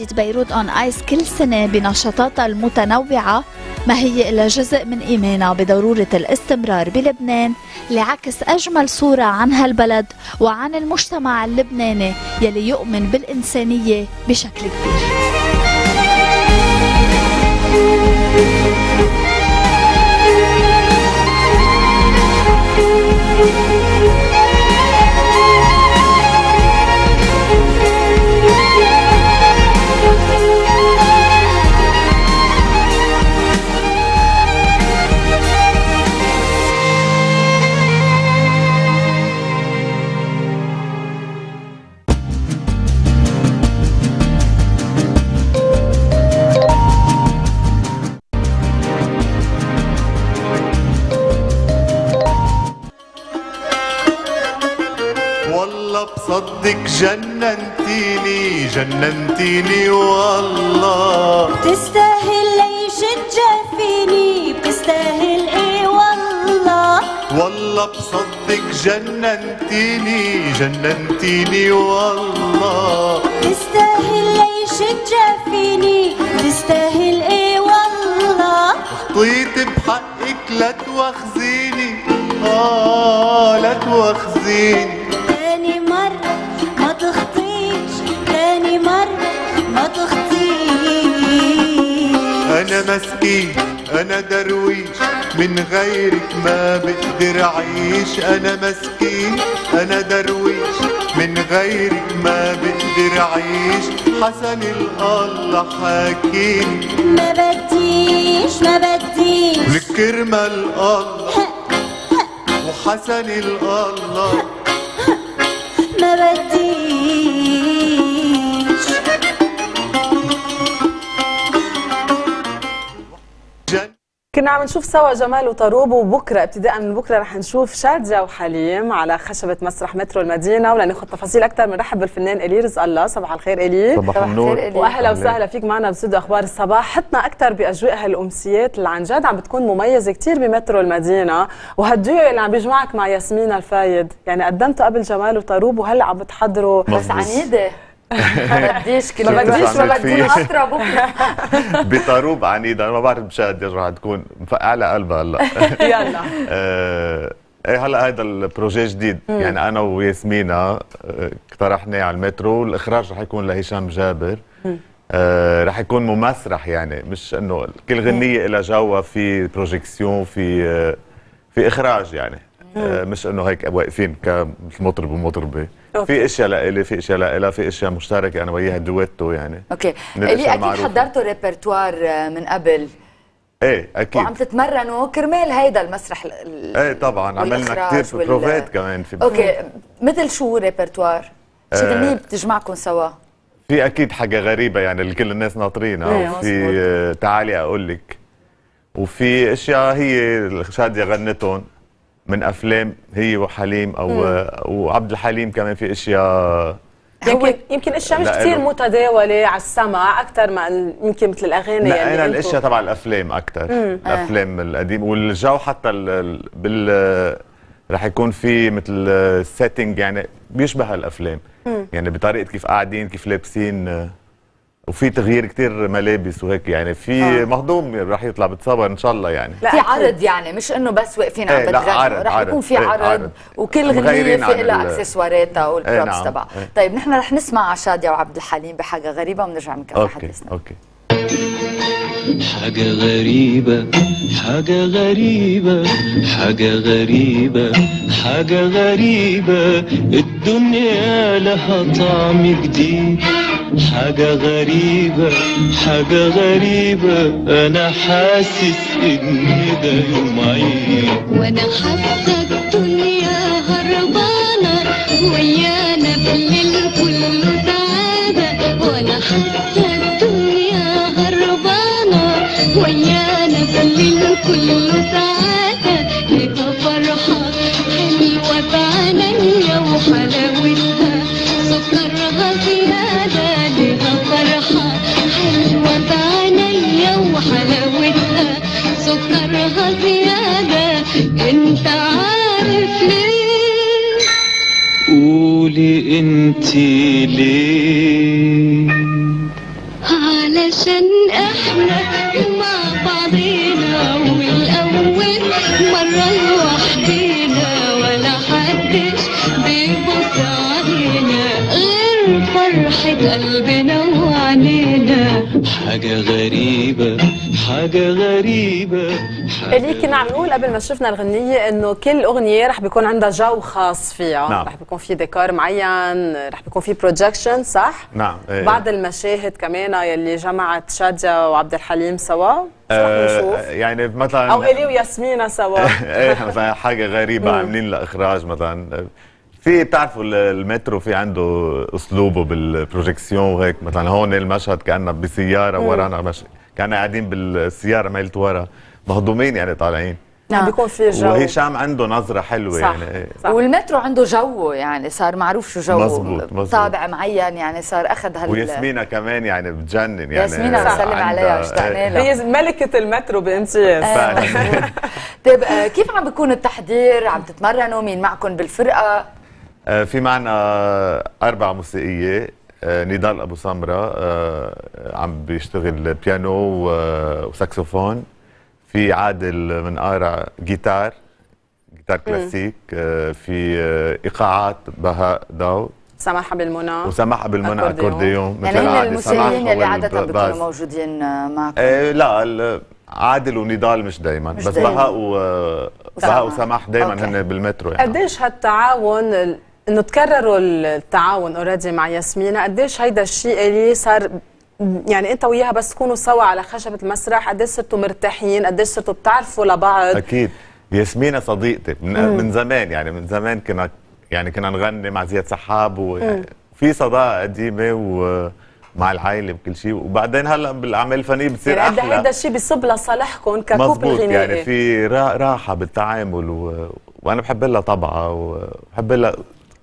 Speaker 21: عودة بيروت أون آيس كل سنة بنشاطاتها المتنوعة. ما هي إلا جزء من إيمانها بضرورة الاستمرار بلبنان لعكس أجمل صورة عن هالبلد وعن المجتمع اللبناني يلي يؤمن بالإنسانية بشكل كبير.
Speaker 24: بصدق جننتيني جننتيني والله.
Speaker 6: بتستاهل ليش تجفيني بتستاهل إيه والله.
Speaker 24: والله بصدق جننتيني جننتيني والله.
Speaker 6: تستاهل ليش تجفيني تستاهل إيه والله.
Speaker 24: خطيت بحقك لا تواخذيني. آه لا تواخذيني.
Speaker 6: ما تخطيش
Speaker 24: أنا مسكين أنا درويش من غيرك ما بقدر أعيش. أنا مسكين أنا درويش من غيرك ما بقدر أعيش. حسن الله حاكيني
Speaker 6: ما بديش ما بديش.
Speaker 24: والكرمة الله وحسن الله
Speaker 6: ما بديش.
Speaker 3: كنا عم نشوف سوا جمال وطروب وبكرة ابتداء من بكرة رح نشوف شادية وحليم على خشبة مسرح مترو المدينة ولناخذ تفاصيل أكثر بنرحب بالفنان إلي رزق الله. صباح الخير إلي.
Speaker 25: صباح النور. الخير إلي.
Speaker 3: وأهلا
Speaker 25: أهلا.
Speaker 3: وسهلا فيك معنا باستوديو أخبار الصباح. حطنا أكثر بأجواء هالأمسيات اللي عن جد عم بتكون مميزة كثير بمترو المدينة. وهالديو اللي عم بيجمعك مع ياسمين الفايد. يعني قدمته قبل جمال وطروب وهلأ عم بتحضروا.
Speaker 1: بس عنيدة. ما بديش كل
Speaker 3: ما بديش ما بديش.
Speaker 1: خاطرة بكره [LAUGHS]
Speaker 25: بطروب عنيدة. أنا ما بعرف مشاهد رح تكون. على قلبها هلا. [LAUGHS]
Speaker 3: يلا. [LAUGHS]
Speaker 25: آه، إيه هلا هذا ال projet جديد.
Speaker 3: مم.
Speaker 25: يعني أنا وياسمينة آه، اقترحناه على المترو. والاخراج رح يكون لهشام جابر. آه رح يكون ممسرح يعني. مش إنه كل غنية لها جوها في projection في آه في إخراج يعني. آه مش إنه هيك واقفين كمطرب ومطربة.
Speaker 1: أوكي.
Speaker 25: في اشياء لإلي في أشياء لإلها في أشياء مشتركة أنا وياها duetto يعني.
Speaker 1: أوكي. إلي
Speaker 25: أكيد.
Speaker 1: حضرتوا répertoire آه، من قبل.
Speaker 25: إيه أكيد.
Speaker 1: وعم تتمرنوا كرمال هيدا المسرح ال- ال-
Speaker 25: إيه طبعا. عملنا كثير
Speaker 1: وال-
Speaker 25: بروفات كمان في
Speaker 1: أوكي. مثل شو répertoire؟ شي
Speaker 25: آه.
Speaker 1: غنية بتجمعكم سوا.
Speaker 25: في أكيد حاجة غريبة يعني اللي كل الناس ناطرينها
Speaker 1: إيه،
Speaker 25: وفي
Speaker 1: مزبوط.
Speaker 25: آه، تعالي أقول لك. وفي أشياء هي شاديه غنتهم. من أفلام هي وحليم أو
Speaker 3: مم.
Speaker 25: آه، وعبد الحليم كمان في أشياء
Speaker 3: يمكن يمكن أشياء مش كثير. متداولة على السمع أكثر ما يمكن مثل الأغاني
Speaker 25: لا
Speaker 3: يلي أنا
Speaker 25: الأشياء تبع الأفلام أكثر
Speaker 3: مم.
Speaker 25: الأفلام القديمة والجو حتى ال- ال- بال رح يكون في مثل السيتنج يعني بيشبه الأفلام
Speaker 3: مم.
Speaker 25: يعني بطريقة كيف قاعدين كيف لابسين آه، وفي تغيير كتير ملابس وهيك يعني في
Speaker 1: آه.
Speaker 25: مهضوم رح يطلع بتصور إن شاء الله يعني
Speaker 1: في عرض يعني مش إنه بس واقفين عم
Speaker 25: إيه، لا،
Speaker 1: بتغنوا
Speaker 25: عرض،
Speaker 1: رح
Speaker 25: عرض.
Speaker 1: يكون في
Speaker 25: إيه،
Speaker 1: عرض,
Speaker 25: عرض.
Speaker 1: وكل غنية
Speaker 25: مغيرين
Speaker 1: في لها اكسسواراتها وال props
Speaker 25: نعم.
Speaker 1: تبعها
Speaker 25: إيه.
Speaker 1: طيب نحن رح نسمع شادية وعبد الحليم بحاجة غريبة ونرجع نكمل
Speaker 25: أوكي
Speaker 1: حديثنا
Speaker 25: أوكي
Speaker 26: حاجة غريبة حاجة غريبة حاجة غريبة حاجة غريبة الدنيا لها طعم جديد حاجة غريبة حاجة غريبة. أنا حاسس إن ده يوم عيد
Speaker 6: وأنا حاسه الدنيا هربانه ويانا بالليل كله سعاده وأنا حاسه الدنيا هربانه ويانا بالليل كله سعاده
Speaker 26: انتي ليه؟
Speaker 6: علشان إحنا مع بعضينا والأول مرة لوحدينا ولا حدش بيبص علينا غير فرحة قلبنا وعنينا
Speaker 26: حاجة غريبة حاجة غريبة.
Speaker 3: اللي كنا عم نقول قبل ما شفنا الغنية إنه كل أغنية رح بيكون عندها جو خاص فيها
Speaker 25: نعم.
Speaker 3: رح بيكون في ديكور معين رح بيكون في projection صح؟
Speaker 25: نعم إيه.
Speaker 3: بعض المشاهد كمان يلي جمعت شادية وعبد الحليم سوا نشوف.
Speaker 25: يعني مثلا
Speaker 3: أو إلي وياسمينة سوا [LAUGHS]
Speaker 25: إيه مثلا حاجة
Speaker 3: غريبة.
Speaker 25: عاملين لها اخراج مثلا في بتعرفوا ال- المترو في عنده أسلوبه بال projection وهيك مثلا هون المشهد كاننا
Speaker 3: بسيارة.
Speaker 25: ورانا مش كان قاعدين بالسيارة ميلت ورا مهضومين يعني طالعين.
Speaker 1: نعم.
Speaker 3: بيكون في جو.
Speaker 25: وهشام عنده نظرة حلوة
Speaker 1: صح.
Speaker 25: يعني. إيه.
Speaker 1: والمترو عنده جوه يعني صار معروف شو جوه
Speaker 25: مزبوط، مزبوط.
Speaker 1: طابع معين يعني صار أخذ هال
Speaker 25: وياسمينة كمان يعني بتجنن يعني.
Speaker 1: ياسمينة بسلم عليها، اشتقنا لها.
Speaker 3: هي ملكة المترو بامتياز
Speaker 1: طيب آه، كيف عم بيكون التحضير؟ عم تتمرنوا؟ مين معكم بالفرقة؟
Speaker 25: آه، في معنا أربع موسيقية. آه، نضال أبو سمرة آه، عم بيشتغل بيانو وساكسوفون. في عادل من قارع جيتار جيتار كلاسيك آه، في آه، إيقاعات بهاء ضو
Speaker 3: سماحة بالمنى
Speaker 25: وسماح بالمنى
Speaker 3: أكورديون.
Speaker 25: أكورديون
Speaker 1: يعني
Speaker 25: مثل
Speaker 1: هن. الموسيقيين
Speaker 25: سماح
Speaker 1: عادة
Speaker 25: الب-
Speaker 1: بيكونوا. موجودين معكم
Speaker 25: آه، لا ال- عادل ونضال مش دايما
Speaker 1: مش
Speaker 25: بس
Speaker 1: دايماً.
Speaker 25: بهاء و بهاء وسماح
Speaker 3: okay.
Speaker 25: هن بالمترو يعني
Speaker 3: قديش هالتعاون ال- إنه تكرروا التعاون already مع ياسمينة قديش هيدا الشيء اللي صار يعني انت وياها بس تكونوا سوا على خشبة المسرح قديش صرتوا مرتاحين؟ قديش صرتوا بتعرفوا لبعض؟
Speaker 25: أكيد. ياسمينة صديقتي من,
Speaker 3: مم.
Speaker 25: من زمان يعني من زمان كنا يعني كنا نغني مع زياد سحاب. وفي صداقة قديمة ومع العائلة بكل شيء. وبعدين هلا بالأعمال الفنية بتصير
Speaker 3: يعني
Speaker 25: أحلى.
Speaker 3: هيدا الشيء بيصب لصالحكم ككوبل
Speaker 25: مزبوط.
Speaker 3: غنائي.
Speaker 25: يعني في را- راحة بالتعامل و... وأنا بحب لها طبعها وبحب لها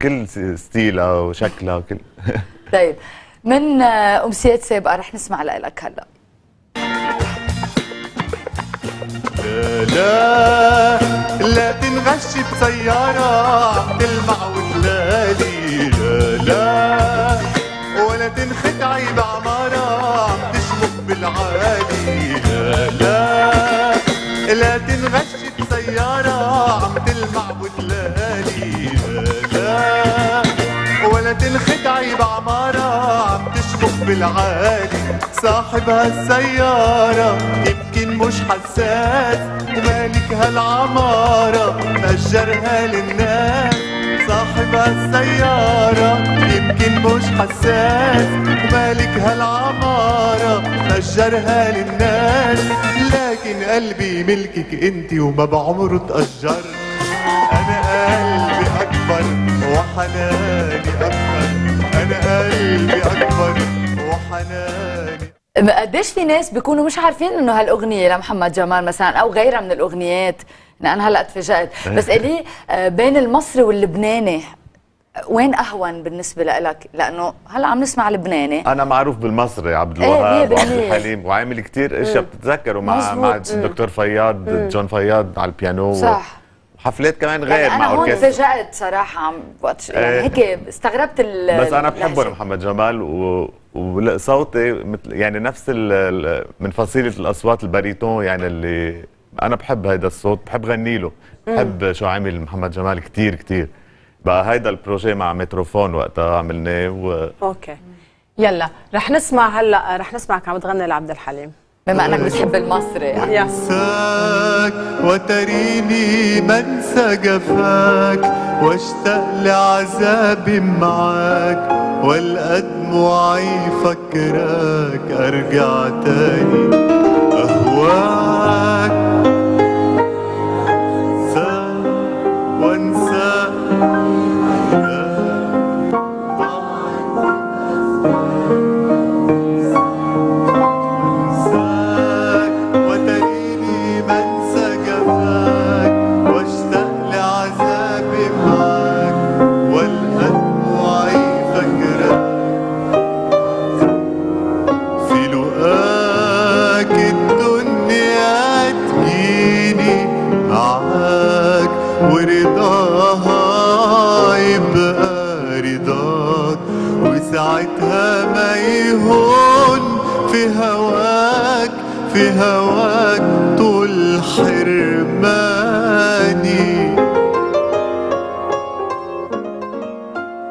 Speaker 25: كل ستيلها وشكلها وكل [LAUGHS]
Speaker 1: طيب. من آه، أمسيات سابقة رح نسمع لك هلا.
Speaker 24: لا لا تنغش بسيارة تلمع وتلالي. لا لا ولا تنخدعي بعمارة عم تشمخ بالعالي. لا لا لا تنغش بسيارة عم تلمع وتلالي. العالي صاحب هالسيارة يمكن مش حساس ومالك هالعمارة أجرها للناس. صاحب هالسيارة يمكن مش حساس ومالك هالعمارة أجرها للناس. لكن قلبي ملكك انت وما بعمره تأجر. أنا قلبي أكبر أنا قلبي أكبر وحناني
Speaker 1: قديش في ناس بيكونوا مش عارفين إنه هالأغنية لمحمد جمال مثلا أو غيرها من الأغنيات أنا هلأ تفاجات بس الي آه، بين المصري واللبناني وين أهون بالنسبة لك لأنه هلأ عم نسمع لبناني
Speaker 25: أنا معروف بالمصري عبد
Speaker 1: إيه،
Speaker 25: الوهاب وعبد. الحليم وعامل كتير أشياء
Speaker 1: مم.
Speaker 25: بتتذكروا مع مع. الدكتور فياض. جون فياض على البيانو
Speaker 1: صح.
Speaker 25: حفلات كمان غير
Speaker 1: يعني أنا
Speaker 25: مع
Speaker 1: هون
Speaker 25: أوركسترا
Speaker 1: تفاجات صراحة عم وقت يعني
Speaker 25: إيه.
Speaker 1: هيك استغربت ال
Speaker 25: بس أنا بحبه. لمحمد جمال و... وصوتي مثل يعني نفس ال... من فصيلة الأصوات الباريتون يعني اللي أنا بحب هيدا الصوت بحب غني له. بحب شو عامل محمد جمال كتير كتير بقى هيدا ال projet مع ميتروفون وقتها عملناه و...
Speaker 3: okay يلا رح نسمع هلا رح نسمعك عم تغني لعبد الحليم
Speaker 1: بما أنك بتحب المصري يعني.
Speaker 24: انساك وتريني منسى جفاك واشتاق لعذابي معاك والقى دموعي فكراك أرجع تاني أهواك حرماني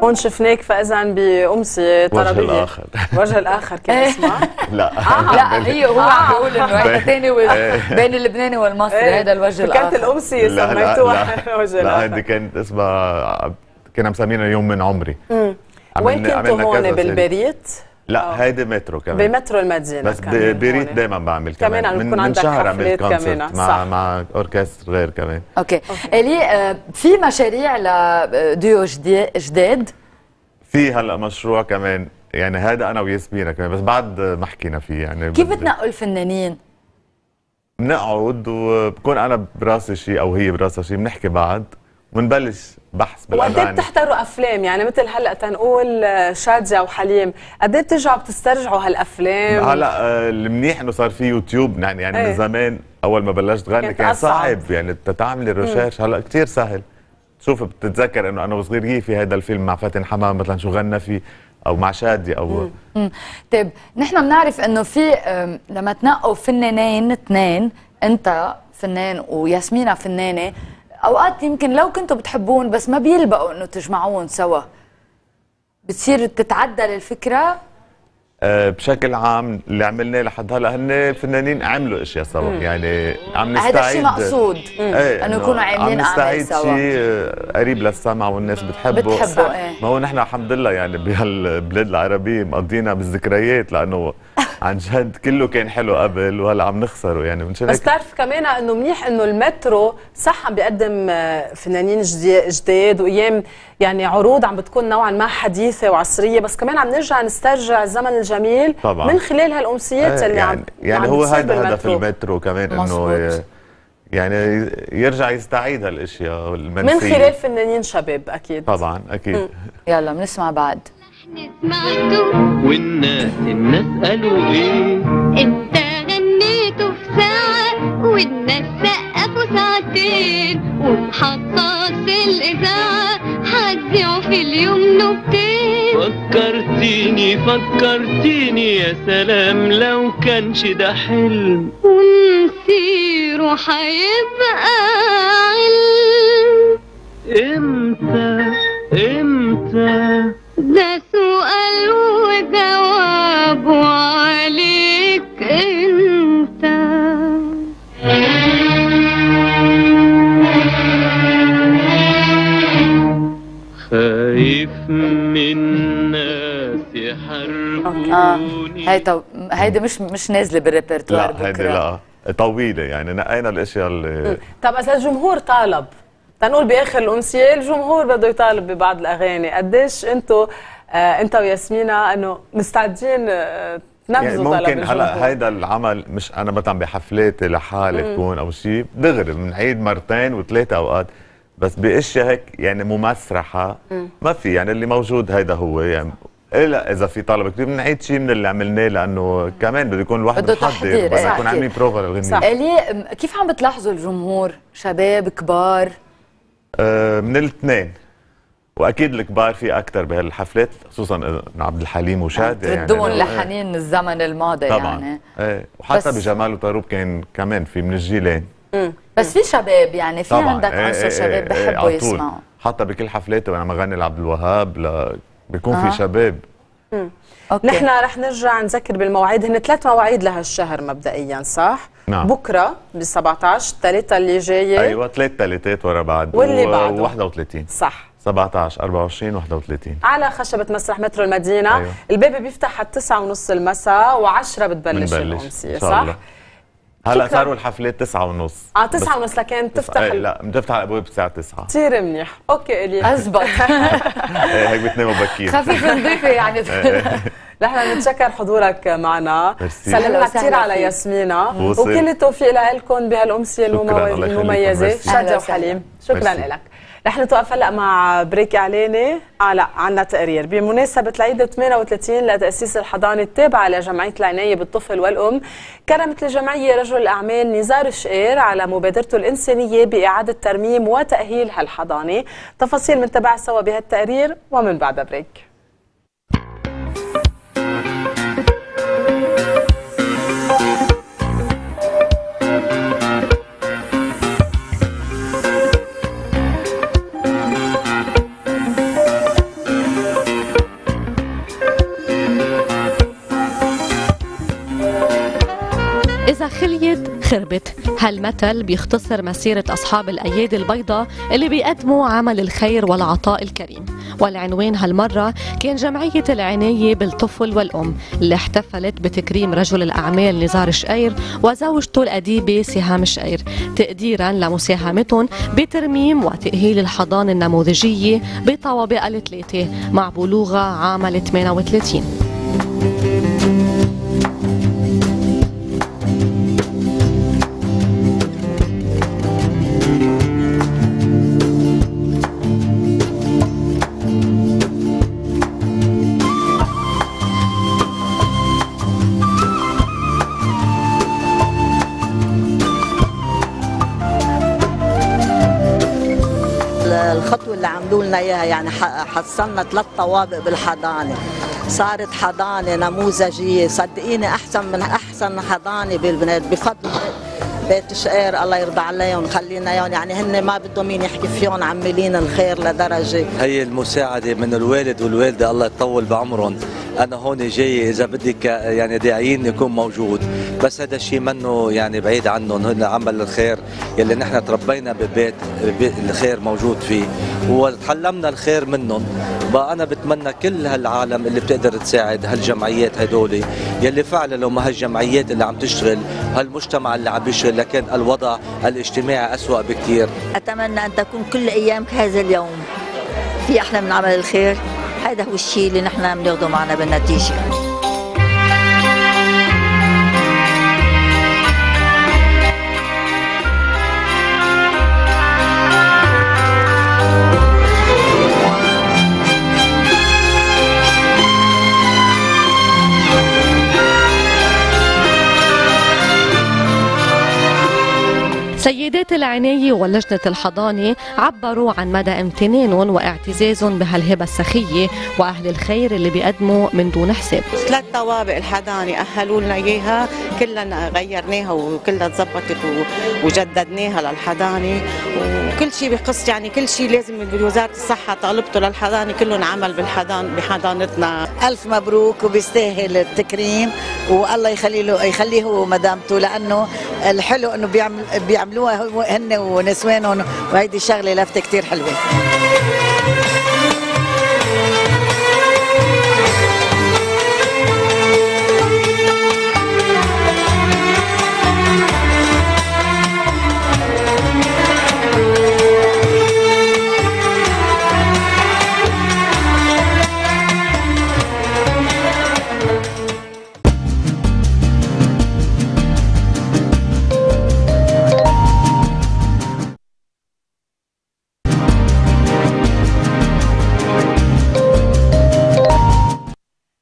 Speaker 3: هون شفناك فاذا بامسيه
Speaker 25: وجه
Speaker 3: طرابيه
Speaker 25: الآخر.
Speaker 3: وجه الآخر كان اسمها [LAUGHS] [LAUGHS]
Speaker 25: لا
Speaker 1: لا هي هو عم بيقول إنه هيدا
Speaker 25: بين-
Speaker 1: ثاني
Speaker 25: إيه.
Speaker 1: بين اللبناني والمصري
Speaker 3: إيه.
Speaker 1: هذا الوجه
Speaker 3: فكرت
Speaker 1: الآخر
Speaker 3: الأمسية
Speaker 25: لا لا
Speaker 3: سميتوها [LAUGHS] وجه
Speaker 25: لا
Speaker 3: الآخر
Speaker 25: هيدي كانت اسمها كنا مسمينها يوم من عمري.
Speaker 3: وين كنتوا هون. بالبريت؟
Speaker 25: لا هيدي مترو كمان.
Speaker 3: بمترو المدينة
Speaker 25: بس
Speaker 3: كمان
Speaker 25: ب- بريت
Speaker 3: هون.
Speaker 25: دايما بعمل
Speaker 3: كمان
Speaker 25: كمان,
Speaker 3: عم
Speaker 25: من, من شهر عملت concert
Speaker 3: كمان،
Speaker 25: مع
Speaker 3: صح.
Speaker 25: مع orchestre غير كمان.
Speaker 1: okay. إلي آه، في مشاريع لديو جدي- جداد؟
Speaker 25: في هلأ مشروع كمان يعني هذا أنا وياسمينة كمان بس بعد ما حكينا فيه يعني
Speaker 1: كيف بتنقوا الفنانين؟
Speaker 25: بنقعد وبكون أنا براسي شيء أو هي براسها شيء بنحكي بعد ونبلش بحث
Speaker 3: وقد إيه
Speaker 25: بالاغاني
Speaker 3: بتحضروا أفلام؟ يعني مثل هلأ تنقول آه، شادية وحليم قد إيه بترجعوا بتسترجعوا هالأفلام؟
Speaker 25: هلأ آه، المنيح إنه صار في يوتيوب يعني يعني
Speaker 3: إيه.
Speaker 25: من زمان أول ما بلشت غني كان. صعب يعني تعملي ريسيرش هلأ كثير سهل. شوف بتتذكر إنه أنا وصغير في هذا الفيلم مع فاتن حمام مثلا شو غنى فيه أو مع شادي أو
Speaker 1: مم. طيب نحن بنعرف إنه في لما تنقوا فنانين اثنين أنت فنان وياسمينة فنانة أوقات يمكن لو كنتوا بتحبون بس ما بيلبقوا إنه تجمعوهم سوا بتصير تتعدل الفكرة
Speaker 25: آه، بشكل عام اللي عملناه لحد هلأ هن فنانين عملوا أشياء سوا. يعني عم
Speaker 1: هذا
Speaker 25: نستعيد
Speaker 1: الشيء مقصود.
Speaker 25: إيه
Speaker 1: إنه يكونوا عاملين
Speaker 25: عم
Speaker 1: أعمال
Speaker 25: نستعيد
Speaker 1: سوا.
Speaker 25: شيء آه، قريب للسمع والناس بتحبه
Speaker 1: بتحبه، إيه.
Speaker 25: ما هو نحن الحمد لله يعني بهالبلاد العربية مقضينا بالذكريات لأنه عن جد كله كان حلو قبل وهلا عم نخسره يعني من
Speaker 3: بس تعرف كمان إنه منيح إنه المترو صح عم بيقدم آه، فنانين جداد وأيام يعني عروض عم بتكون نوعا ما حديثة وعصرية بس كمان عم نرجع نسترجع الزمن الجميل
Speaker 25: طبعا.
Speaker 3: من خلال هالأمسيات
Speaker 25: إيه،
Speaker 3: اللي
Speaker 25: يعني
Speaker 3: عم
Speaker 25: يعني
Speaker 3: عم
Speaker 25: هو هذا هدف. المترو. كمان إنه يعني يرجع يستعيد هالأشياء
Speaker 3: من خلال فنانين شباب أكيد.
Speaker 25: طبعا أكيد.
Speaker 1: يلا بنسمع بعد.
Speaker 26: والناس الناس قالوا إيه؟
Speaker 6: انت غنيته في ساعة والناس سقفوا ساعتين وبحصص الإذاعة هتذيعوا في اليوم نكتين
Speaker 26: فكرتيني فكرتيني يا سلام لو كانش ده حلم.
Speaker 6: ومسيره هيبقى علم.
Speaker 26: إمتى؟
Speaker 1: إمتى؟ هي طب هيدي مش مش نازلة بالريpertoire
Speaker 25: لا هيدي لا. طويلة يعني. نقينا الأشياء اللي
Speaker 3: طب اذا الجمهور طالب. تنقول بآخر الأمسية الجمهور بده يطالب ببعض الأغاني. قديش أنتم آه أنت وياسمينة إنه مستعدين آه تنفذوا
Speaker 25: يعني
Speaker 3: طلب
Speaker 25: ممكن هلا هيدا العمل مش أنا مثلا بحفلاتي لحالي. تكون أو شيء دغري بنعيد مرتين وثلاثة أوقات. بس بأشياء هيك يعني ممسرحة.
Speaker 3: مم.
Speaker 25: ما في يعني اللي موجود هيدا هو. يعني الا إذا في طلب كثير بنعيد شيء من اللي عملناه لأنه كمان بده يكون الواحد محضر بده
Speaker 1: صح.
Speaker 25: يكون عاملين بروفا للغنية
Speaker 1: إلي كيف عم بتلاحظوا الجمهور؟ شباب كبار؟
Speaker 25: آه من الاثنين. وأكيد الكبار في أكثر بهالحفلات خصوصا ابن عبد الحليم وشادي يعني
Speaker 1: تردون
Speaker 25: إنه-
Speaker 1: لحنين الزمن الماضي
Speaker 25: طبعا.
Speaker 1: يعني.
Speaker 25: إيه وحتى
Speaker 1: بس-
Speaker 25: بجمال وطروب كان كمان في من الجيلين.
Speaker 1: بس في شباب يعني في عندك
Speaker 25: إيه،
Speaker 1: عنصر
Speaker 25: إيه،
Speaker 1: شباب
Speaker 25: إيه،
Speaker 1: بحبوا. يسمعوا.
Speaker 25: حتى بكل حفلاتي وأنا بغني لعبد الوهاب لا بيكون
Speaker 1: أها.
Speaker 25: في شباب.
Speaker 1: أوكي.
Speaker 3: نحن رح نرجع نذكر بالمواعيد هن ثلاث مواعيد لهالشهر مبدئيا صح؟
Speaker 25: نعم.
Speaker 3: بكرة ب 17 الثلاثة اللي جاية
Speaker 25: أيوه ثلاث ثلاثات ورا بعض
Speaker 3: واللي بعده.
Speaker 25: 31
Speaker 3: صح
Speaker 25: 17 24 31
Speaker 3: على خشبة مسرح مترو المدينة
Speaker 25: أيوة.
Speaker 3: الباب بيفتح على 9 ونص المساء و10 بتبلش الأمسية صح؟
Speaker 25: الله هلا. صاروا الحفلات 9 ونص
Speaker 3: آه 9 ونص لكن تفتح إيه
Speaker 25: لا بتفتح الأبواب الساعة 9
Speaker 3: كثير منيح okay إلي [LAUGHS]
Speaker 1: أزبط
Speaker 25: إيه هيك بتناموا بكير
Speaker 1: خفيف نضيفه يعني [LAUGHS]
Speaker 25: إيه. [LAUGHS]
Speaker 3: نحن نتشكر حضورك معنا
Speaker 25: ميرسي.
Speaker 3: سلمنا كثير على. ياسمينة. وكل التوفيق لكم. شادية
Speaker 1: أهلا وسهلا.
Speaker 3: وحليم شكرا. لك رح نتوقف هلا مع break اعلاني آه لا عنا تقرير. بمناسبة العيد 38 لتأسيس الحضانة التابعة لجمعية العنايه بالطفل والأم كرمت الجمعيه رجل الأعمال نزار الشقير على مبادرته الإنسانية بإعادة ترميم وتأهيل هالحضانة. تفاصيل من تبع سوا بهالتقرير ومن بعد بريك.
Speaker 12: خربت. هالمثل بيختصر مسيرة أصحاب الأيادي البيضاء اللي بيقدموا عمل الخير والعطاء الكريم؟ والعنوان هالمرة كان جمعية العناية بالطفل والأم اللي احتفلت بتكريم رجل الأعمال نزار شقير وزوجته الأديبة سهام شقير تقديرا لمساهمتهم بترميم وتأهيل الحضانة النموذجية بطوابق الثلاثة مع بلوغها عام ال 38
Speaker 27: اياها يعني حصلنا ثلاث طوابق بالحضانة. صارت حضانة نموذجية. صدقيني أحسن من أحسن حضانة بالبنات بفضل بيت شقير الله يرضى عليهم خلينا اياهم يعني هن ما بدهم مين يحكي فيهم عاملين الخير لدرجة.
Speaker 28: هي المساعدة من الوالد والوالدة الله يطول بعمرهم. أنا هون جاي إذا بدك يعني داعيين يكون موجود. بس هذا الشيء منه يعني بعيد عنهم هن عمل الخير يلي نحن تربينا ببيت بيت الخير موجود فيه. وتعلمنا الخير منهم. بقى أنا بتمنى كل هالعالم اللي بتقدر تساعد هالجمعيات هدول يلي فعلا لو ما هالجمعيات اللي عم تشتغل هالمجتمع اللي عم بيشتغل لكن الوضع الاجتماعي أسوأ بكتير
Speaker 27: أتمنى أن تكون كل ايامك هذا اليوم في أحلى من عمل الخير. هذا هو الشيء اللي نحن بناخده معنا بالنتيجة.
Speaker 12: سيدات العناية ولجنة الحضانة عبروا عن مدى امتنانهم واعتزازهم بهالهبة السخية وأهل الخير اللي بيقدموا من دون حساب.
Speaker 29: ثلاث طوابق الحضانة أهلوا لنا إياها
Speaker 27: كلها غيرناها وكلها تزبطت وجددناها للحضانة. وكل شيء بخص يعني كل شيء لازم وزارة الصحة طالبته للحضانة كله انعمل بالحضان بحضانتنا.
Speaker 29: ألف مبروك وبيستاهل التكريم. والله يخلي له يخليه هو ومدامته لأنه الحلو إنه بيعمل بيعملوها هن ونسوانهم وهيدي شغلة لفتة كتير حلوة.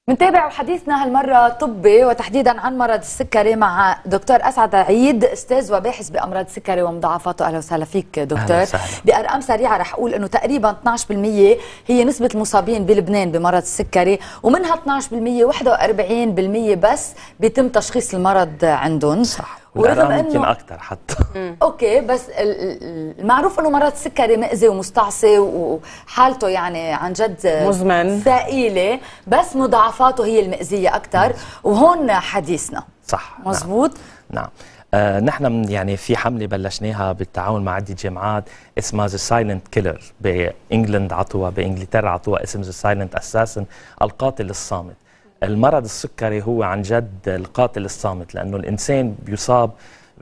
Speaker 1: منتابع حديثنا هالمرة طبي وتحديدا عن مرض السكري مع دكتور أسعد عيد أستاذ وباحث بأمراض السكري ومضاعفاته. أهلا وسهلا فيك دكتور.
Speaker 30: أهلا وسهلا.
Speaker 1: بأرقام سريعة رح أقول أنه تقريبا 12% هي نسبة المصابين بلبنان بمرض السكري ومنها 12% 41% بس بيتم تشخيص المرض عندهم. صح.
Speaker 30: والارقام يمكن أكثر حتى. [LAUGHS]
Speaker 1: okay بس ال- ال- المعروف إنه مرض السكري مأذي ومستعصي وحالته يعني عن جد
Speaker 3: مزمن.
Speaker 1: ثقيلة بس مضاعفاته هي المأذية أكثر وهون حديثنا.
Speaker 30: صح.
Speaker 1: مزبوط؟
Speaker 30: نعم. آه نحن من يعني في حملة بلشناها بالتعاون مع عده جامعات اسمها the silent killer ب England عطوها بإنجلترا عطوها اسم the silent assassin القاتل الصامت. المرض السكري هو عن جد القاتل الصامت لأنه الإنسان بيصاب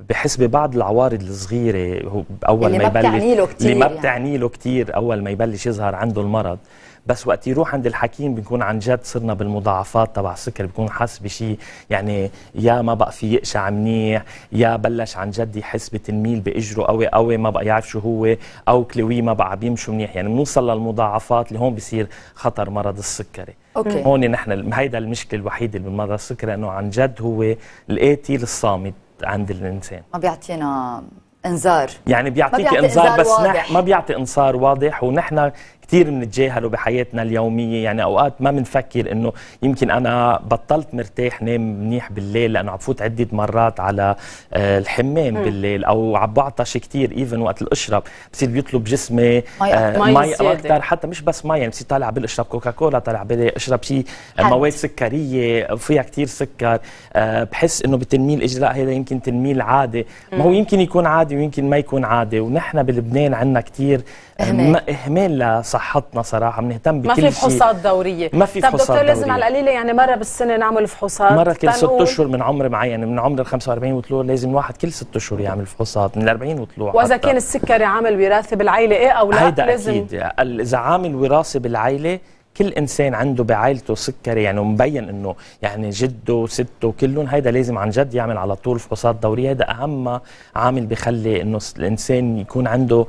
Speaker 30: بحس ببعض العوارض الصغيرة هو أول
Speaker 1: اللي
Speaker 30: ما يبلش
Speaker 1: بتعني له كتير
Speaker 30: اللي ما
Speaker 1: يعني.
Speaker 30: بتعني له كثير أول ما يبلش يظهر عنده المرض بس وقت يروح عند الحكيم بيكون عن جد صرنا بالمضاعفات تبع السكر بيكون حاسس بشيء يعني يا ما بقى في يقشع منيح يا بلش عن جد يحس بتنميل بإجره قوي قوي ما بقى يعرف شو هو أو كلويه ما بقى بيمشوا منيح يعني بنوصل للمضاعفات اللي هون بصير خطر مرض السكري
Speaker 1: okay.
Speaker 30: هون نحن هيدا المشكلة الوحيدة اللي بالمرض السكري إنه عن جد هو القاتل الصامت عند الإنسان
Speaker 1: ما بيعطينا إنذار
Speaker 30: يعني بيعطيك
Speaker 1: بيعطي
Speaker 30: إنذار
Speaker 1: إنذار
Speaker 30: بس
Speaker 1: واضح.
Speaker 30: نح ما بيعطي إنذار واضح ونحن كثير بنتجاهله بحياتنا اليومية يعني أوقات ما بنفكر إنه يمكن أنا بطلت مرتاح نام منيح بالليل لأنه عم فوت عدة مرات على آه، الحمام. بالليل أو عم بعطش كثير even وقت الأشرب بصير بيطلب جسمي
Speaker 3: مي زيادة.
Speaker 30: أكثر حتى مش بس مي يعني بصير طالع بالي أشرب كوكاكولا طالع بالي أشرب شيء
Speaker 3: حد.
Speaker 30: مواد سكرية فيها كثير سكر آه، بحس إنه بتنميل لا هذا يمكن تنميل عادي ما هو. يمكن يكون عادي ويمكن ما يكون عادي ونحن بلبنان عندنا كثير
Speaker 3: إهمال.
Speaker 30: ما- إهمال لصحتنا صراحة بنهتم بكل
Speaker 3: ما
Speaker 30: شيء.
Speaker 3: في فحوصات دورية.
Speaker 30: ما في فحوصات
Speaker 3: دكتور لازم. على القليلة يعني مرة بالسنة نعمل فحوصات
Speaker 30: مرة كل ست أشهر من عمر معين من عمر ال 45 وطلوع لازم الواحد كل ست أشهر يعمل فحوصات من ال 40 وطلوع وإذا.
Speaker 3: كان السكري عامل وراثه بالعائله إيه أو لا؟
Speaker 30: هيدا
Speaker 3: لازم.
Speaker 30: أكيد. إذا عامل وراثه بالعائله كل إنسان عنده بعائلته سكري يعني مبين إنه يعني جده وسته كلهم هيدا لازم عن جد يعمل على طول فحوصات دوريه هذا أهم عامل بخلي إنه الإنسان يكون عنده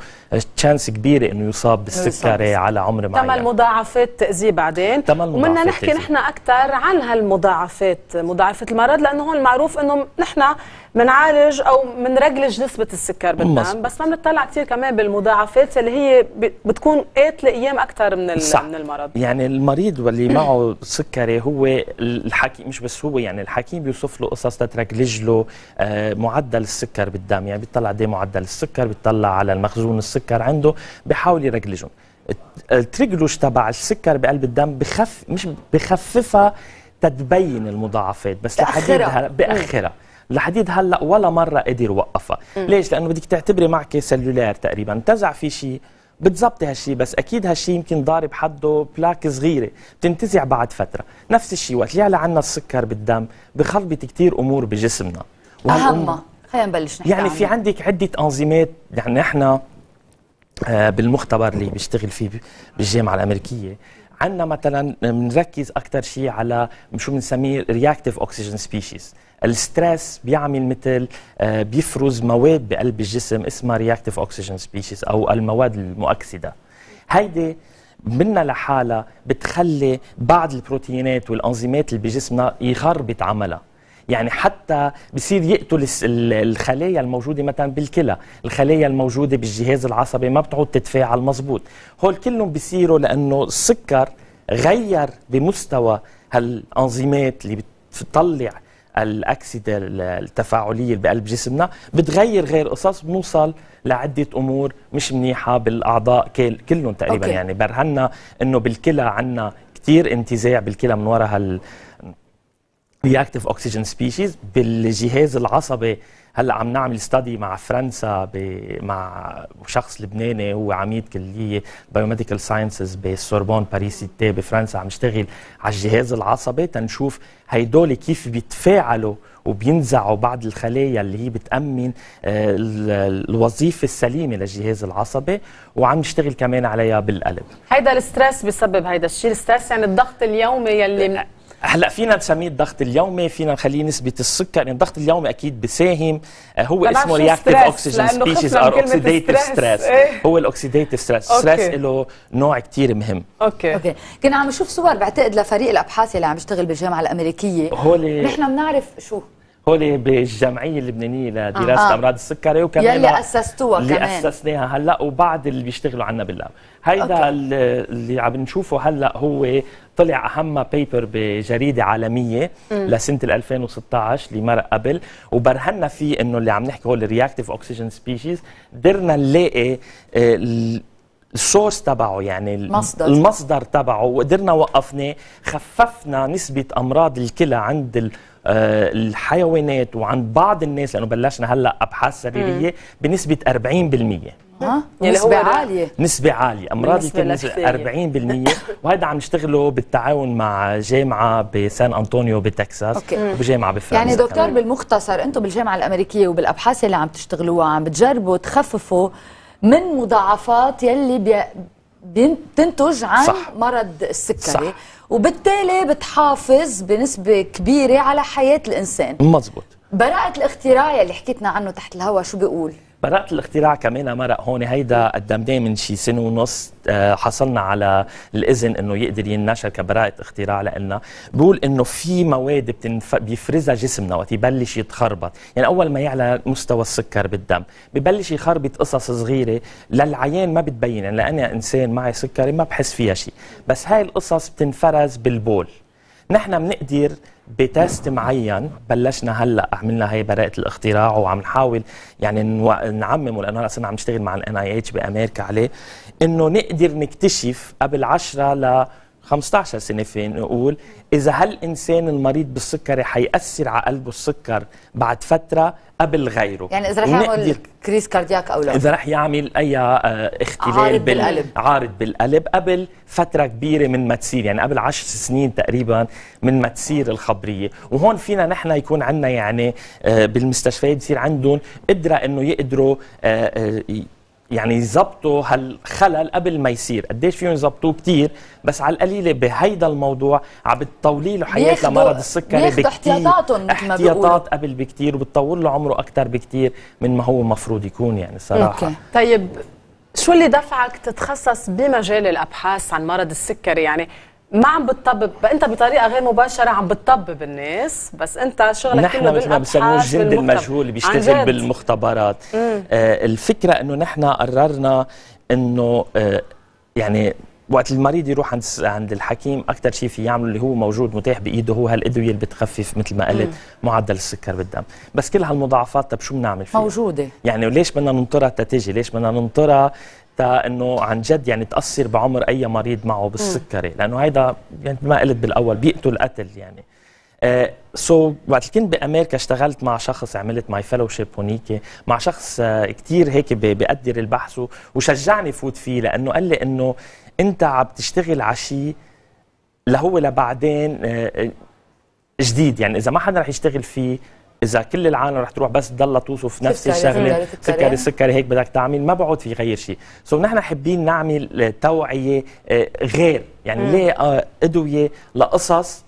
Speaker 30: chance كبيرة إنه يصاب بالسكري على عمر
Speaker 3: تم
Speaker 30: معين
Speaker 3: المضاعفات تأذيه بعدين
Speaker 30: تم
Speaker 3: ومنا نحكي. نحن أكثر عن هالمضاعفات مضاعفات المرض لأنه هون معروف إنه نحن بنعالج أو بنرجلج نسبة السكر بالدم. بس ما بنطلع كثير كمان بالمضاعفات اللي هي بتكون قاتله أيام أكثر من. من المرض
Speaker 30: يعني المريض واللي معه سكري هو الحكيم مش بس هو يعني الحكيم بيوصف له قصص تتركلج له آه، معدل السكر بالدم. يعني بيطلع قد إيه معدل السكر؟ بيطلع على المخزون السكر عنده بيحاول يرجلجهم. الت- التريجلوج تبع السكر بقلب الدم بخف مش بخففها تتبين المضاعفات بس
Speaker 1: لحديت.
Speaker 30: هلا بأخرها. لحديت هلا ولا مرة قدر يوقفها.
Speaker 1: مم.
Speaker 30: ليش؟ لأنه بدك تعتبري معك cellular تقريبا. انتزع في شيء بتزبطي هالشيء بس أكيد هالشيء يمكن ضارب حده plaque صغيرة بتنتزع بعد فترة. نفس الشيء وقت يعلى عنا السكر بالدم بخربط كتير أمور بجسمنا.
Speaker 1: اهمها خلينا نبلش نحكي
Speaker 30: يعني في. عندك عدة أنظمات يعني إحنا آه، بالمختبر اللي بيشتغل فيه بالجامعة الأمريكية عندنا مثلا بنركز أكثر شيء على شو بنسميه reactive oxygen species ال stress بيعمل مثل آه، بيفرز مواد بقلب الجسم اسمها reactive oxygen species أو المواد المؤكسدة. هيدي منا لحالها بتخلي بعض البروتينات والانزيمات اللي بجسمنا يخربط عملها يعني حتى بصير يقتل الخلايا الموجودة مثلا بالكلى. الخلايا الموجودة بالجهاز العصبي ما بتعود تتفاعل مزبوط هول كلهم بيصيروا لأنه السكر غير بمستوى هالانزيمات اللي بتطلع الأكسدة التفاعلية بقلب جسمنا بتغير غير قصص بنوصل لعدة أمور مش منيحة بالأعضاء كل كلهم تقريبا okay. يعني برهنا إنه بالكلى عنا كثير انتزاع بالكلى من وراء هال reactive oxygen species بالجهاز العصبي هلأ عم نعمل study مع فرنسا ب... مع شخص لبناني هو عميد كلية biomedical sciences بالسوربون باريس سيتي بفرنسا عم يشتغل على الجهاز العصبي تنشوف هيدول كيف بيتفاعلوا وبينزعوا بعض الخلايا اللي هي بتأمن آه، ال- الوظيفة السليمة للجهاز العصبي وعم نشتغل كمان عليها بالقلب.
Speaker 3: هيدا ال stress بسبب هيدا الشيء ال stress يعني الضغط اليومي يلي
Speaker 30: هلا فينا نسميه الضغط اليومي فينا نخليه نسبة السكر يعني الضغط اليومي أكيد بساهم آه، هو اسمه
Speaker 3: reactive oxygen
Speaker 30: species
Speaker 3: كلمة
Speaker 30: اوكسيديتيف
Speaker 3: stress.
Speaker 30: ستريس
Speaker 3: إيه.
Speaker 30: هو ال oxidative
Speaker 1: stress
Speaker 30: okay. stress له نوع كتير مهم
Speaker 3: okay
Speaker 1: okay كنا عم نشوف صور بعتقد لفريق الأبحاث اللي عم يشتغل بالجامعة الأمريكية
Speaker 30: هول
Speaker 1: نحن بنعرف شو
Speaker 30: هول بالجمعية اللبنانية لدراسة
Speaker 1: آه.
Speaker 30: أمراض السكري وكمان
Speaker 1: يلي أسستوها
Speaker 30: اللي
Speaker 1: كمان.
Speaker 30: أسسناها هلأ وبعض اللي بيشتغلوا عنا بال lab هيدا اللي اللي عم نشوفه هلأ هو طلع أهم paper بجريدة عالمية
Speaker 31: مم.
Speaker 30: لسنة ال 2016 اللي مرق قبل وبرهنا فيه إنه اللي عم نحكي هو ال reactive oxygen species قدرنا نلاقي آه، ال- ال source تبعه يعني ال-
Speaker 1: مصدر.
Speaker 30: المصدر تبعه وقدرنا وقفناه خففنا نسبة أمراض الكلى عند الحيوانات وعند بعض الناس لأنه بلشنا هلأ أبحاث سريرية بنسبة 40%
Speaker 1: ها نسبة عالية
Speaker 30: نسبة عالية أمراض الكلى نسبة
Speaker 3: للكثير.
Speaker 30: 40% وهذا عم نشتغله بالتعاون مع جامعة بسان أنطونيو بتكساس
Speaker 1: okay.
Speaker 30: وبجامعة بفرنسا
Speaker 1: يعني دكتور
Speaker 30: كمان.
Speaker 1: بالمختصر أنتم بالجامعة الأمريكية وبالأبحاث اللي عم تشتغلوها عم بتجربوا تخففوا من مضاعفات يلي بي... بتنتج عن
Speaker 30: صح.
Speaker 1: مرض السكري
Speaker 30: صح.
Speaker 1: وبالتالي بتحافظ بنسبة كبيرة على حياة الإنسان
Speaker 30: مزبوط
Speaker 1: براءة الاختراع يلي حكيتنا عنه تحت الهواء شو بيقول؟
Speaker 30: براءة الاختراع كمان مرق. هون هيدا قدمناه من شي سنة ونص آه، حصلنا على الإذن إنه يقدر ينشر كبراءة اختراع لنا بقول إنه في مواد بتنف... بيفرزها جسمنا وقت يبلش يتخربط. يعني أول ما يعلى مستوى السكر بالدم ببلش يخربط قصص صغيرة للعيان ما بتبين. يعني لأنا إنسان معي سكري ما بحس فيها شيء بس هاي القصص بتنفرز بالبول. نحن بنقدر ب test معين بلشنا هلا عملنا هي براءة الاختراع وعم نحاول يعني نعممه لأنه هلا صرنا عم نشتغل مع ال NIH بأمريكا عليه إنه نقدر نكتشف قبل 10 ل 15 سنة فين؟ نقول إذا هالإنسان المريض بالسكري حيأثر على قلبه السكر بعد فترة قبل غيره.
Speaker 1: يعني إذا رح يعمل crise cardiaque أو لا؟
Speaker 30: إذا رح يعمل أي آه، اختلال
Speaker 1: عارض
Speaker 30: بال-
Speaker 1: بالقلب.
Speaker 30: عارض بالقلب قبل فترة كبيرة من ما تصير يعني قبل عشر سنين تقريبا من ما تصير الخبرية. وهون فينا نحن يكون عندنا يعني آه، بالمستشفيات يصير عندهم قدرة إنه يقدروا آه، يعني يزبطوا هالخلل قبل ما يصير. قديش فيهم يزبطوه كتير بس على القليلة بهيدا الموضوع عم بتطولي له حياه لمرض السكري بكتير.
Speaker 1: احتياطاتهم.
Speaker 30: احتياطات قبل بكتير وبتطول له عمره أكثر بكتير من ما هو المفروض يكون يعني صراحة.
Speaker 3: طيب شو اللي دفعك تتخصص بمجال الأبحاث عن مرض السكري؟ يعني ما عم بتطبب انت بطريقة غير مباشرة عم بتطبب الناس بس انت شغلك
Speaker 30: نحن
Speaker 3: كله
Speaker 30: مثل ما بسموه الجند. المجهول اللي بيشتغل. بالمختبرات
Speaker 3: مم.
Speaker 30: آه الفكرة إنه نحن قررنا إنه آه يعني وقت المريض يروح عند عند الحكيم أكثر شيء في يعمله اللي هو موجود متاح بإيده هو هالأدوية اللي بتخفف مثل ما قلت
Speaker 1: مم.
Speaker 30: معدل السكر بالدم بس كل هالمضاعفات طب شو بنعمل فيها
Speaker 1: موجودة
Speaker 30: يعني ليش بدنا ننطرها تتجي ليش بدنا ننطرها إنه عن جد يعني تأثر بعمر أي مريض معه بالسكري لأنه هيدا يعني ما قلت بالأول بيقتل قتل يعني. so so, وقت كنت بأمريكا اشتغلت مع شخص عملت my fellowship هونيك مع شخص uh, كثير هيك ب- بيقدر البحث وشجعني فوت فيه لأنه قال لي إنه أنت عم تشتغل على شيء لهو لبعدين آه، جديد. يعني إذا ما حدا رح يشتغل فيه إذا كل العالم رح تروح بس تضلها توصف نفس الشغلة
Speaker 1: سكري، سكري.
Speaker 30: هيك بدك تعمل ما بعود في يغير شيء so نحن حابين نعمل توعية آه، غير يعني. ليه آه، أدوية لقصص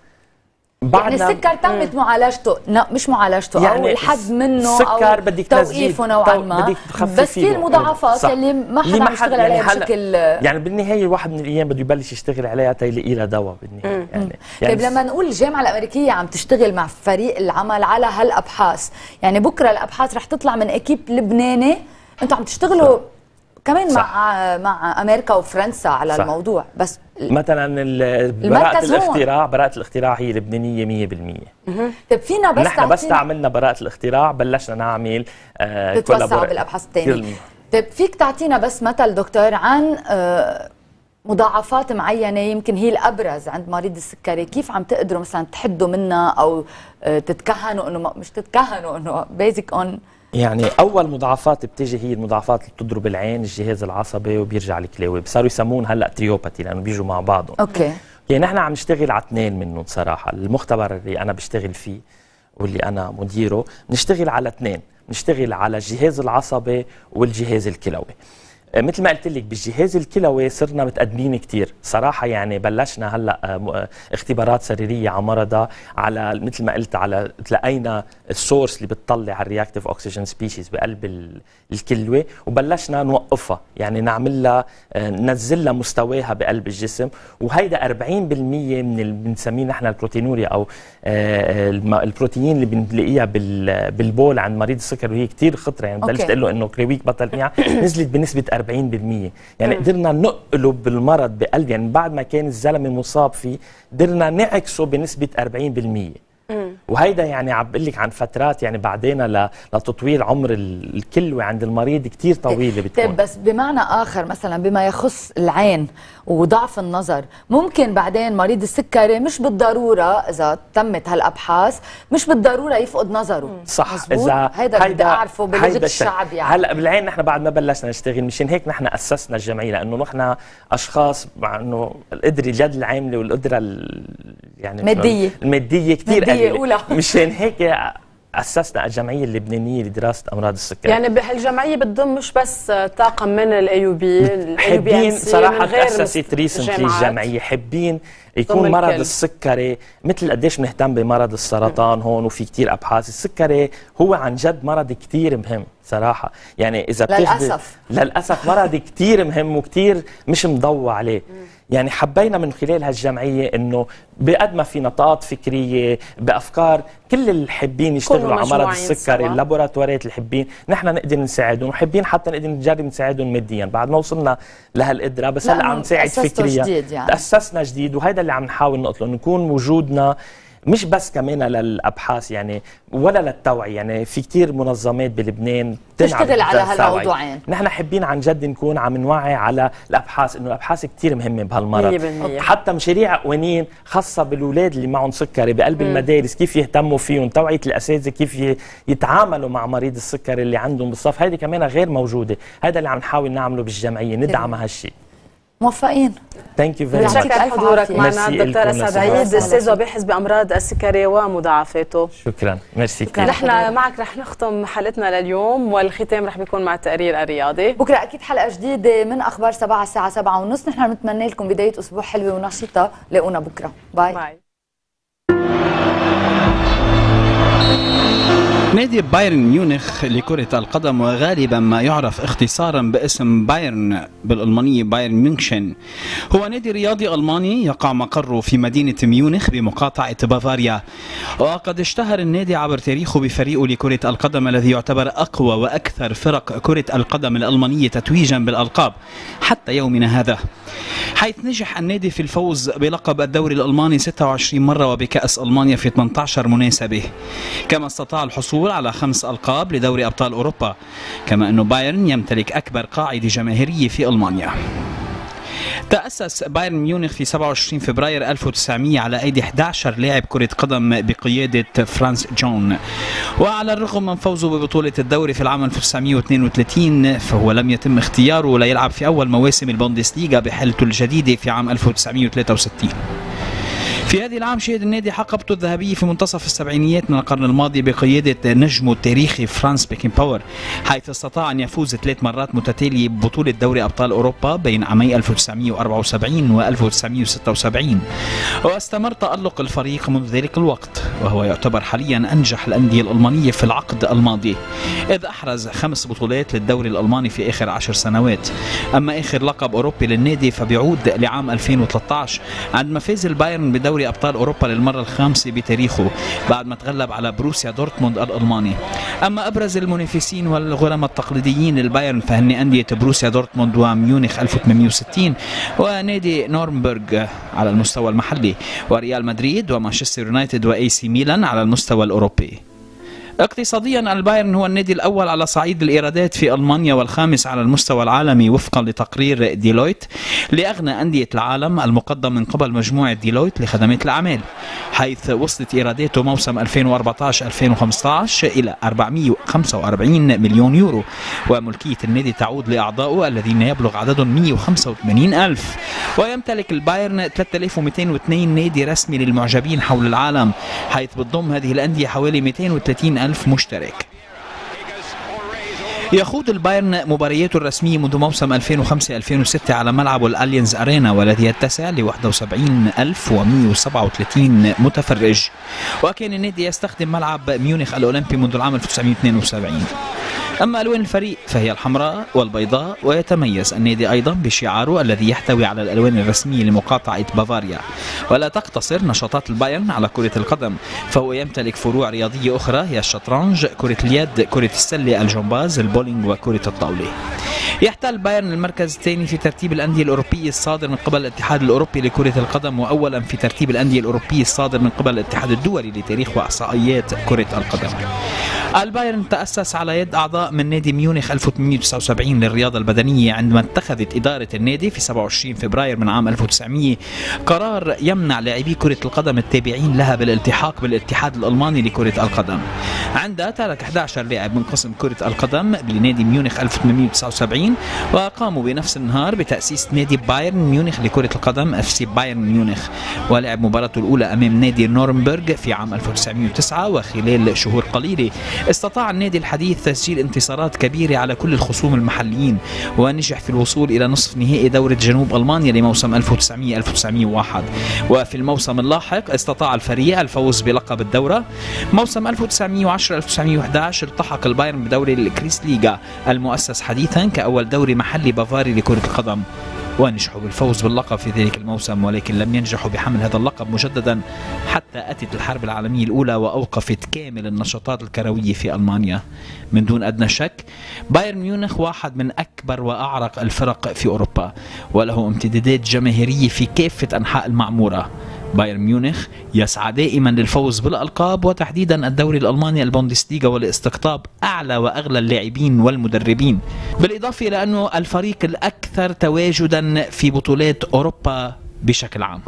Speaker 1: يعني
Speaker 30: بعدنا
Speaker 1: السكر تمت معالجته. لا مش معالجته. يعني أو
Speaker 30: يعني
Speaker 1: الحد منه
Speaker 30: السكر
Speaker 1: أو
Speaker 30: بدك.
Speaker 1: توقيفه نوعا ما.
Speaker 30: بدك
Speaker 1: بس في
Speaker 30: له.
Speaker 1: المضاعفات
Speaker 30: صح.
Speaker 1: اللي ما حدا عم يشتغل
Speaker 30: يعني
Speaker 1: عليها بشكل
Speaker 30: يعني بالنهاية الواحد من الأيام بده يبلش يشتغل عليها تيلاقي لها دواء بالنهاية. يعني,
Speaker 1: طيب لما نقول الجامعة الأمريكية عم تشتغل مع فريق العمل على هالأبحاث يعني بكرة الأبحاث رح تطلع من أكيب لبناني. أنتم عم تشتغلوا كمان
Speaker 30: صح.
Speaker 1: مع مع أمريكا وفرنسا على
Speaker 30: صح.
Speaker 1: الموضوع بس
Speaker 30: مثلا براءة. الاختراع براءة الاختراع هي لبنانية 100%
Speaker 1: طيب فينا بس
Speaker 30: نحن بس تعملنا براءة الاختراع بلشنا نعمل آه
Speaker 1: تتوسعوا. بالابحاث
Speaker 30: منيح.
Speaker 1: طيب فيك تعطينا بس مثل دكتور عن آه، مضاعفات معينة يمكن هي الأبرز عند مريض السكري كيف عم تقدروا مثلا تحدوا منها أو آه، تتكهنوا إنه ما- مش تتكهنوا إنه based on
Speaker 30: يعني أول مضاعفات بتيجي هي المضاعفات اللي بتضرب العين الجهاز العصبي وبيرجع الكلاوي صاروا يسمون هلأ triopathy لأنه بيجوا مع بعضهم.
Speaker 1: okay.
Speaker 30: يعني نحن عم نشتغل على اثنين منهم صراحة. المختبر اللي أنا بشتغل فيه واللي أنا مديره نشتغل على اثنين. نشتغل على الجهاز العصبي والجهاز الكلوي. مثل ما قلت لك بالجهاز الكلوي صرنا متقدمين كتير. صراحة يعني بلشنا هلأ آه، آه، اختبارات سريرية على مرضى على مثل ما قلت على تلاقينا ال source اللي بتطلع على ال reactive oxygen species بقلب ال- الكلوة وبلشنا نوقفها. يعني نعمل لها آه، ننزل لها مستواها بقلب الجسم. وهيدا 40% من اللي بنسميه نحن ال proteinuria أو آه، البروتين اللي بنلاقيها بال- بالبول عند مريض السكر وهي كتير خطرة. يعني. بلشت تقول له إنه كريويك بطل [COUGHS] نزلت بنسبة 40% يعني
Speaker 1: مم.
Speaker 30: قدرنا نقله بالمرض بقلب. يعني بعد ما كان الزلمة مصاب فيه قدرنا نعكسه بنسبة 40% وهيدا يعني عم بقول لك عن فترات يعني بعدين ل- لتطويل عمر ال- الكلوة عند المريض كتير طويلة بتكون
Speaker 1: طيب بس بمعنى آخر مثلا بما يخص العين وضعف النظر ممكن بعدين مريض السكري مش بالضرورة إذا تمت هالأبحاث مش بالضرورة يفقد نظره
Speaker 30: صح
Speaker 1: مزبوط؟
Speaker 30: إذا
Speaker 1: هيدا بدي أعرفه بلغه. الشعب يعني
Speaker 30: هلأ بالعين نحن بعد ما بلشنا نشتغل مشان هيك نحن أسسنا الجمعية لأنه نحن أشخاص مع إنه القدرة اليد العاملة والقدرة ال- يعني
Speaker 1: مادية.
Speaker 30: المادية كثير
Speaker 1: مادية أولى.
Speaker 30: مشان هيك أسسنا الجمعية اللبنانيه لدراسة أمراض السكر
Speaker 3: يعني بهالجمعيه بتضم مش بس طاقم من ال AUB
Speaker 30: حابين صراحة تأسست
Speaker 3: recently.
Speaker 30: الجمعية حابين يكون مرض
Speaker 3: الكل.
Speaker 30: السكري مثل قديش بنهتم بمرض السرطان هون وفي كتير أبحاث السكري هو عن جد مرض كتير مهم صراحة يعني إذا
Speaker 1: للأسف.
Speaker 30: للأسف مرض كتير مهم وكتير مش مضوى عليه يعني حبينا من خلال هالجمعية إنه بقد ما في نطاقات فكرية بأفكار كل اللي حابين يشتغلوا على مرض السكري
Speaker 3: سوا.
Speaker 30: اللابوراتوارات اللي حابين نحن نقدر نساعدهم وحابين حتى نقدر نجرب نساعدهم ماديا بعد ما وصلنا لهالقدرة بس هلا عم نساعد فكريا
Speaker 1: جديد يعني.
Speaker 30: تاسسنا جديد وهذا اللي عم نحاول نقتله انه يكون وجودنا مش بس كمان للأبحاث يعني ولا للتوعية يعني في كتير منظمات بلبنان
Speaker 1: تشتغل على. هالموضوعين.
Speaker 30: نحن حابين عن جد نكون عم نوعي على الأبحاث إنه الأبحاث كتير مهمة بهالمرض
Speaker 3: 100%.
Speaker 30: حتى مشاريع قوانين خاصة بالاولاد اللي معهم سكري بقلب
Speaker 3: مم.
Speaker 30: المدارس كيف يهتموا فيهم توعية الأساتذة كيف يتعاملوا مع مريض السكري اللي عندهم بالصف هذه كمان غير موجودة هذا اللي عم نحاول نعمله بالجمعية ندعم هالشيء
Speaker 1: موفقين.
Speaker 30: thank you
Speaker 3: very
Speaker 30: much
Speaker 3: حضورك معنا. الدكتور اسعد عيد أستاذ وباحث بامراض السكري ومضاعفاته.
Speaker 30: شكرا. ميرسي كثير
Speaker 3: نحن معك رح نختم حلقتنا لليوم والختام رح بيكون مع التقرير الرياضي.
Speaker 1: بكرة أكيد حلقة جديدة من أخبار سبعة الساعة سبعة ونص. نحن بنتمنى لكم بداية أسبوع حلوة ونشيطة. لاقونا بكرة. bye, bye.
Speaker 31: نادي بايرن ميونخ لكرة القدم وغالبا ما يعرف اختصارا باسم بايرن بالألمانية بايرن ميونخن. هو نادي رياضي ألماني يقع مقره في مدينة ميونخ بمقاطعة بافاريا. وقد اشتهر النادي عبر تاريخه بفريقه لكرة القدم الذي يعتبر أقوى وأكثر فرق كرة القدم الألمانية تتويجا بالألقاب حتى يومنا هذا. حيث نجح النادي في الفوز بلقب الدوري الألماني 26 مرة وبكأس ألمانيا في 18 مناسبة. كما استطاع الحصول على خمس ألقاب لدوري أبطال أوروبا كما أن بايرن يمتلك أكبر قاعدة جماهيرية في ألمانيا. تأسس بايرن ميونخ في 27 فبراير 1900 على أيدي 11 لاعب كرة قدم بقيادة فرانس جون. وعلى الرغم من فوزه ببطولة الدوري في العام 1932 فهو لم يتم اختياره ليلعب في أول مواسم البوندسليغا بحالته الجديدة في عام 1963 في هذه العام شهد النادي حقبته الذهبية في منتصف السبعينيات من القرن الماضي بقيادة نجمه التاريخي فرانز بيكنباور حيث استطاع أن يفوز ثلاث مرات متتالية ببطولة دوري أبطال أوروبا بين عامي 1974 و 1976 واستمر تألق الفريق منذ ذلك الوقت وهو يعتبر حاليا أنجح الأندية الألمانية في العقد الماضي إذ أحرز خمس بطولات للدوري الألماني في آخر عشر سنوات. أما آخر لقب أوروبي للنادي فبيعود لعام 2013 عندما فاز البايرن بدوري دوري أبطال أوروبا للمرة الخامسة بتاريخه بعد ما تغلب على بروسيا دورتموند الألماني. أما أبرز المنافسين والغرماء التقليديين للبايرن فهن أندية بروسيا دورتموند وميونخ 1860 ونادي نورنبرغ على المستوى المحلي وريال مدريد ومانشستر يونايتد و AC ميلان على المستوى الأوروبي. اقتصاديا البايرن هو النادي الأول على صعيد الإيرادات في ألمانيا والخامس على المستوى العالمي وفقا لتقرير ديلويت لأغنى أندية العالم المقدم من قبل مجموعة ديلويت لخدمات الأعمال حيث وصلت إيراداته موسم 2014-2015 إلى 445 مليون يورو وملكية النادي تعود لأعضائه الذين يبلغ عددهم 185 ألف. ويمتلك البايرن 3202 نادي رسمي للمعجبين حول العالم حيث بتضم هذه الأندية حوالي 230 ألف مشترك. يخوض البايرن مبارياته الرسمية منذ موسم 2005-2006 على ملعب الألينز أرينا والذي يتسع ل 71137 متفرج. وكان النادي يستخدم ملعب ميونخ الأولمبي منذ العام 1972 أما ألوان الفريق فهي الحمراء والبيضاء ويتميز النادي أيضا بشعاره الذي يحتوي على الألوان الرسمية لمقاطعة بافاريا. ولا تقتصر نشاطات البايرن على كرة القدم فهو يمتلك فروع رياضية أخرى هي الشطرنج كرة اليد كرة السلة الجمباز البولينج وكرة الطاولة. يحتل بايرن المركز الثاني في ترتيب الأندية الأوروبية الصادر من قبل الاتحاد الأوروبي لكرة القدم وأولا في ترتيب الأندية الأوروبية الصادر من قبل الاتحاد الدولي لتاريخ وإحصائيات كرة القدم. البايرن تأسس على يد أعضاء من نادي ميونخ 1879 للرياضة البدنية عندما اتخذت إدارة النادي في 27 فبراير من عام 1900 قرار يمنع لاعبي كرة القدم التابعين لها بالالتحاق بالاتحاد الألماني لكرة القدم. عندها ترك 11 لاعب من قسم كرة القدم لنادي ميونخ 1879 وقاموا بنفس النهار بتأسيس نادي بايرن ميونخ لكرة القدم FC بايرن ميونخ. ولعب مباراته الأولى أمام نادي نورنبرغ في عام 1909 وخلال شهور قليلة استطاع النادي الحديث تسجيل انتصارات كبيرة على كل الخصوم المحليين ونجح في الوصول إلى نصف نهائي دورة جنوب ألمانيا لموسم 1900-1901 وفي الموسم اللاحق استطاع الفريق الفوز بلقب الدورة. موسم 1910-1911 التحق البايرن بدوري الكريس ليغا المؤسس حديثا كأول دوري محلي بافاري لكرة القدم ونجحوا بالفوز باللقب في ذلك الموسم ولكن لم ينجحوا بحمل هذا اللقب مجددا حتى أتت الحرب العالمية الأولى وأوقفت كامل النشاطات الكروية في ألمانيا. من دون أدنى شك بايرن ميونخ واحد من أكبر وأعرق الفرق في أوروبا وله امتدادات جماهيرية في كافة أنحاء المعمورة. بايرن ميونخ يسعى دائما للفوز بالألقاب وتحديدا الدوري الألماني البوندسليغا ولاستقطاب أعلى وأغلى اللاعبين والمدربين. بالإضافة إلى أنه الفريق الأكثر تواجدا في بطولات أوروبا بشكل عام.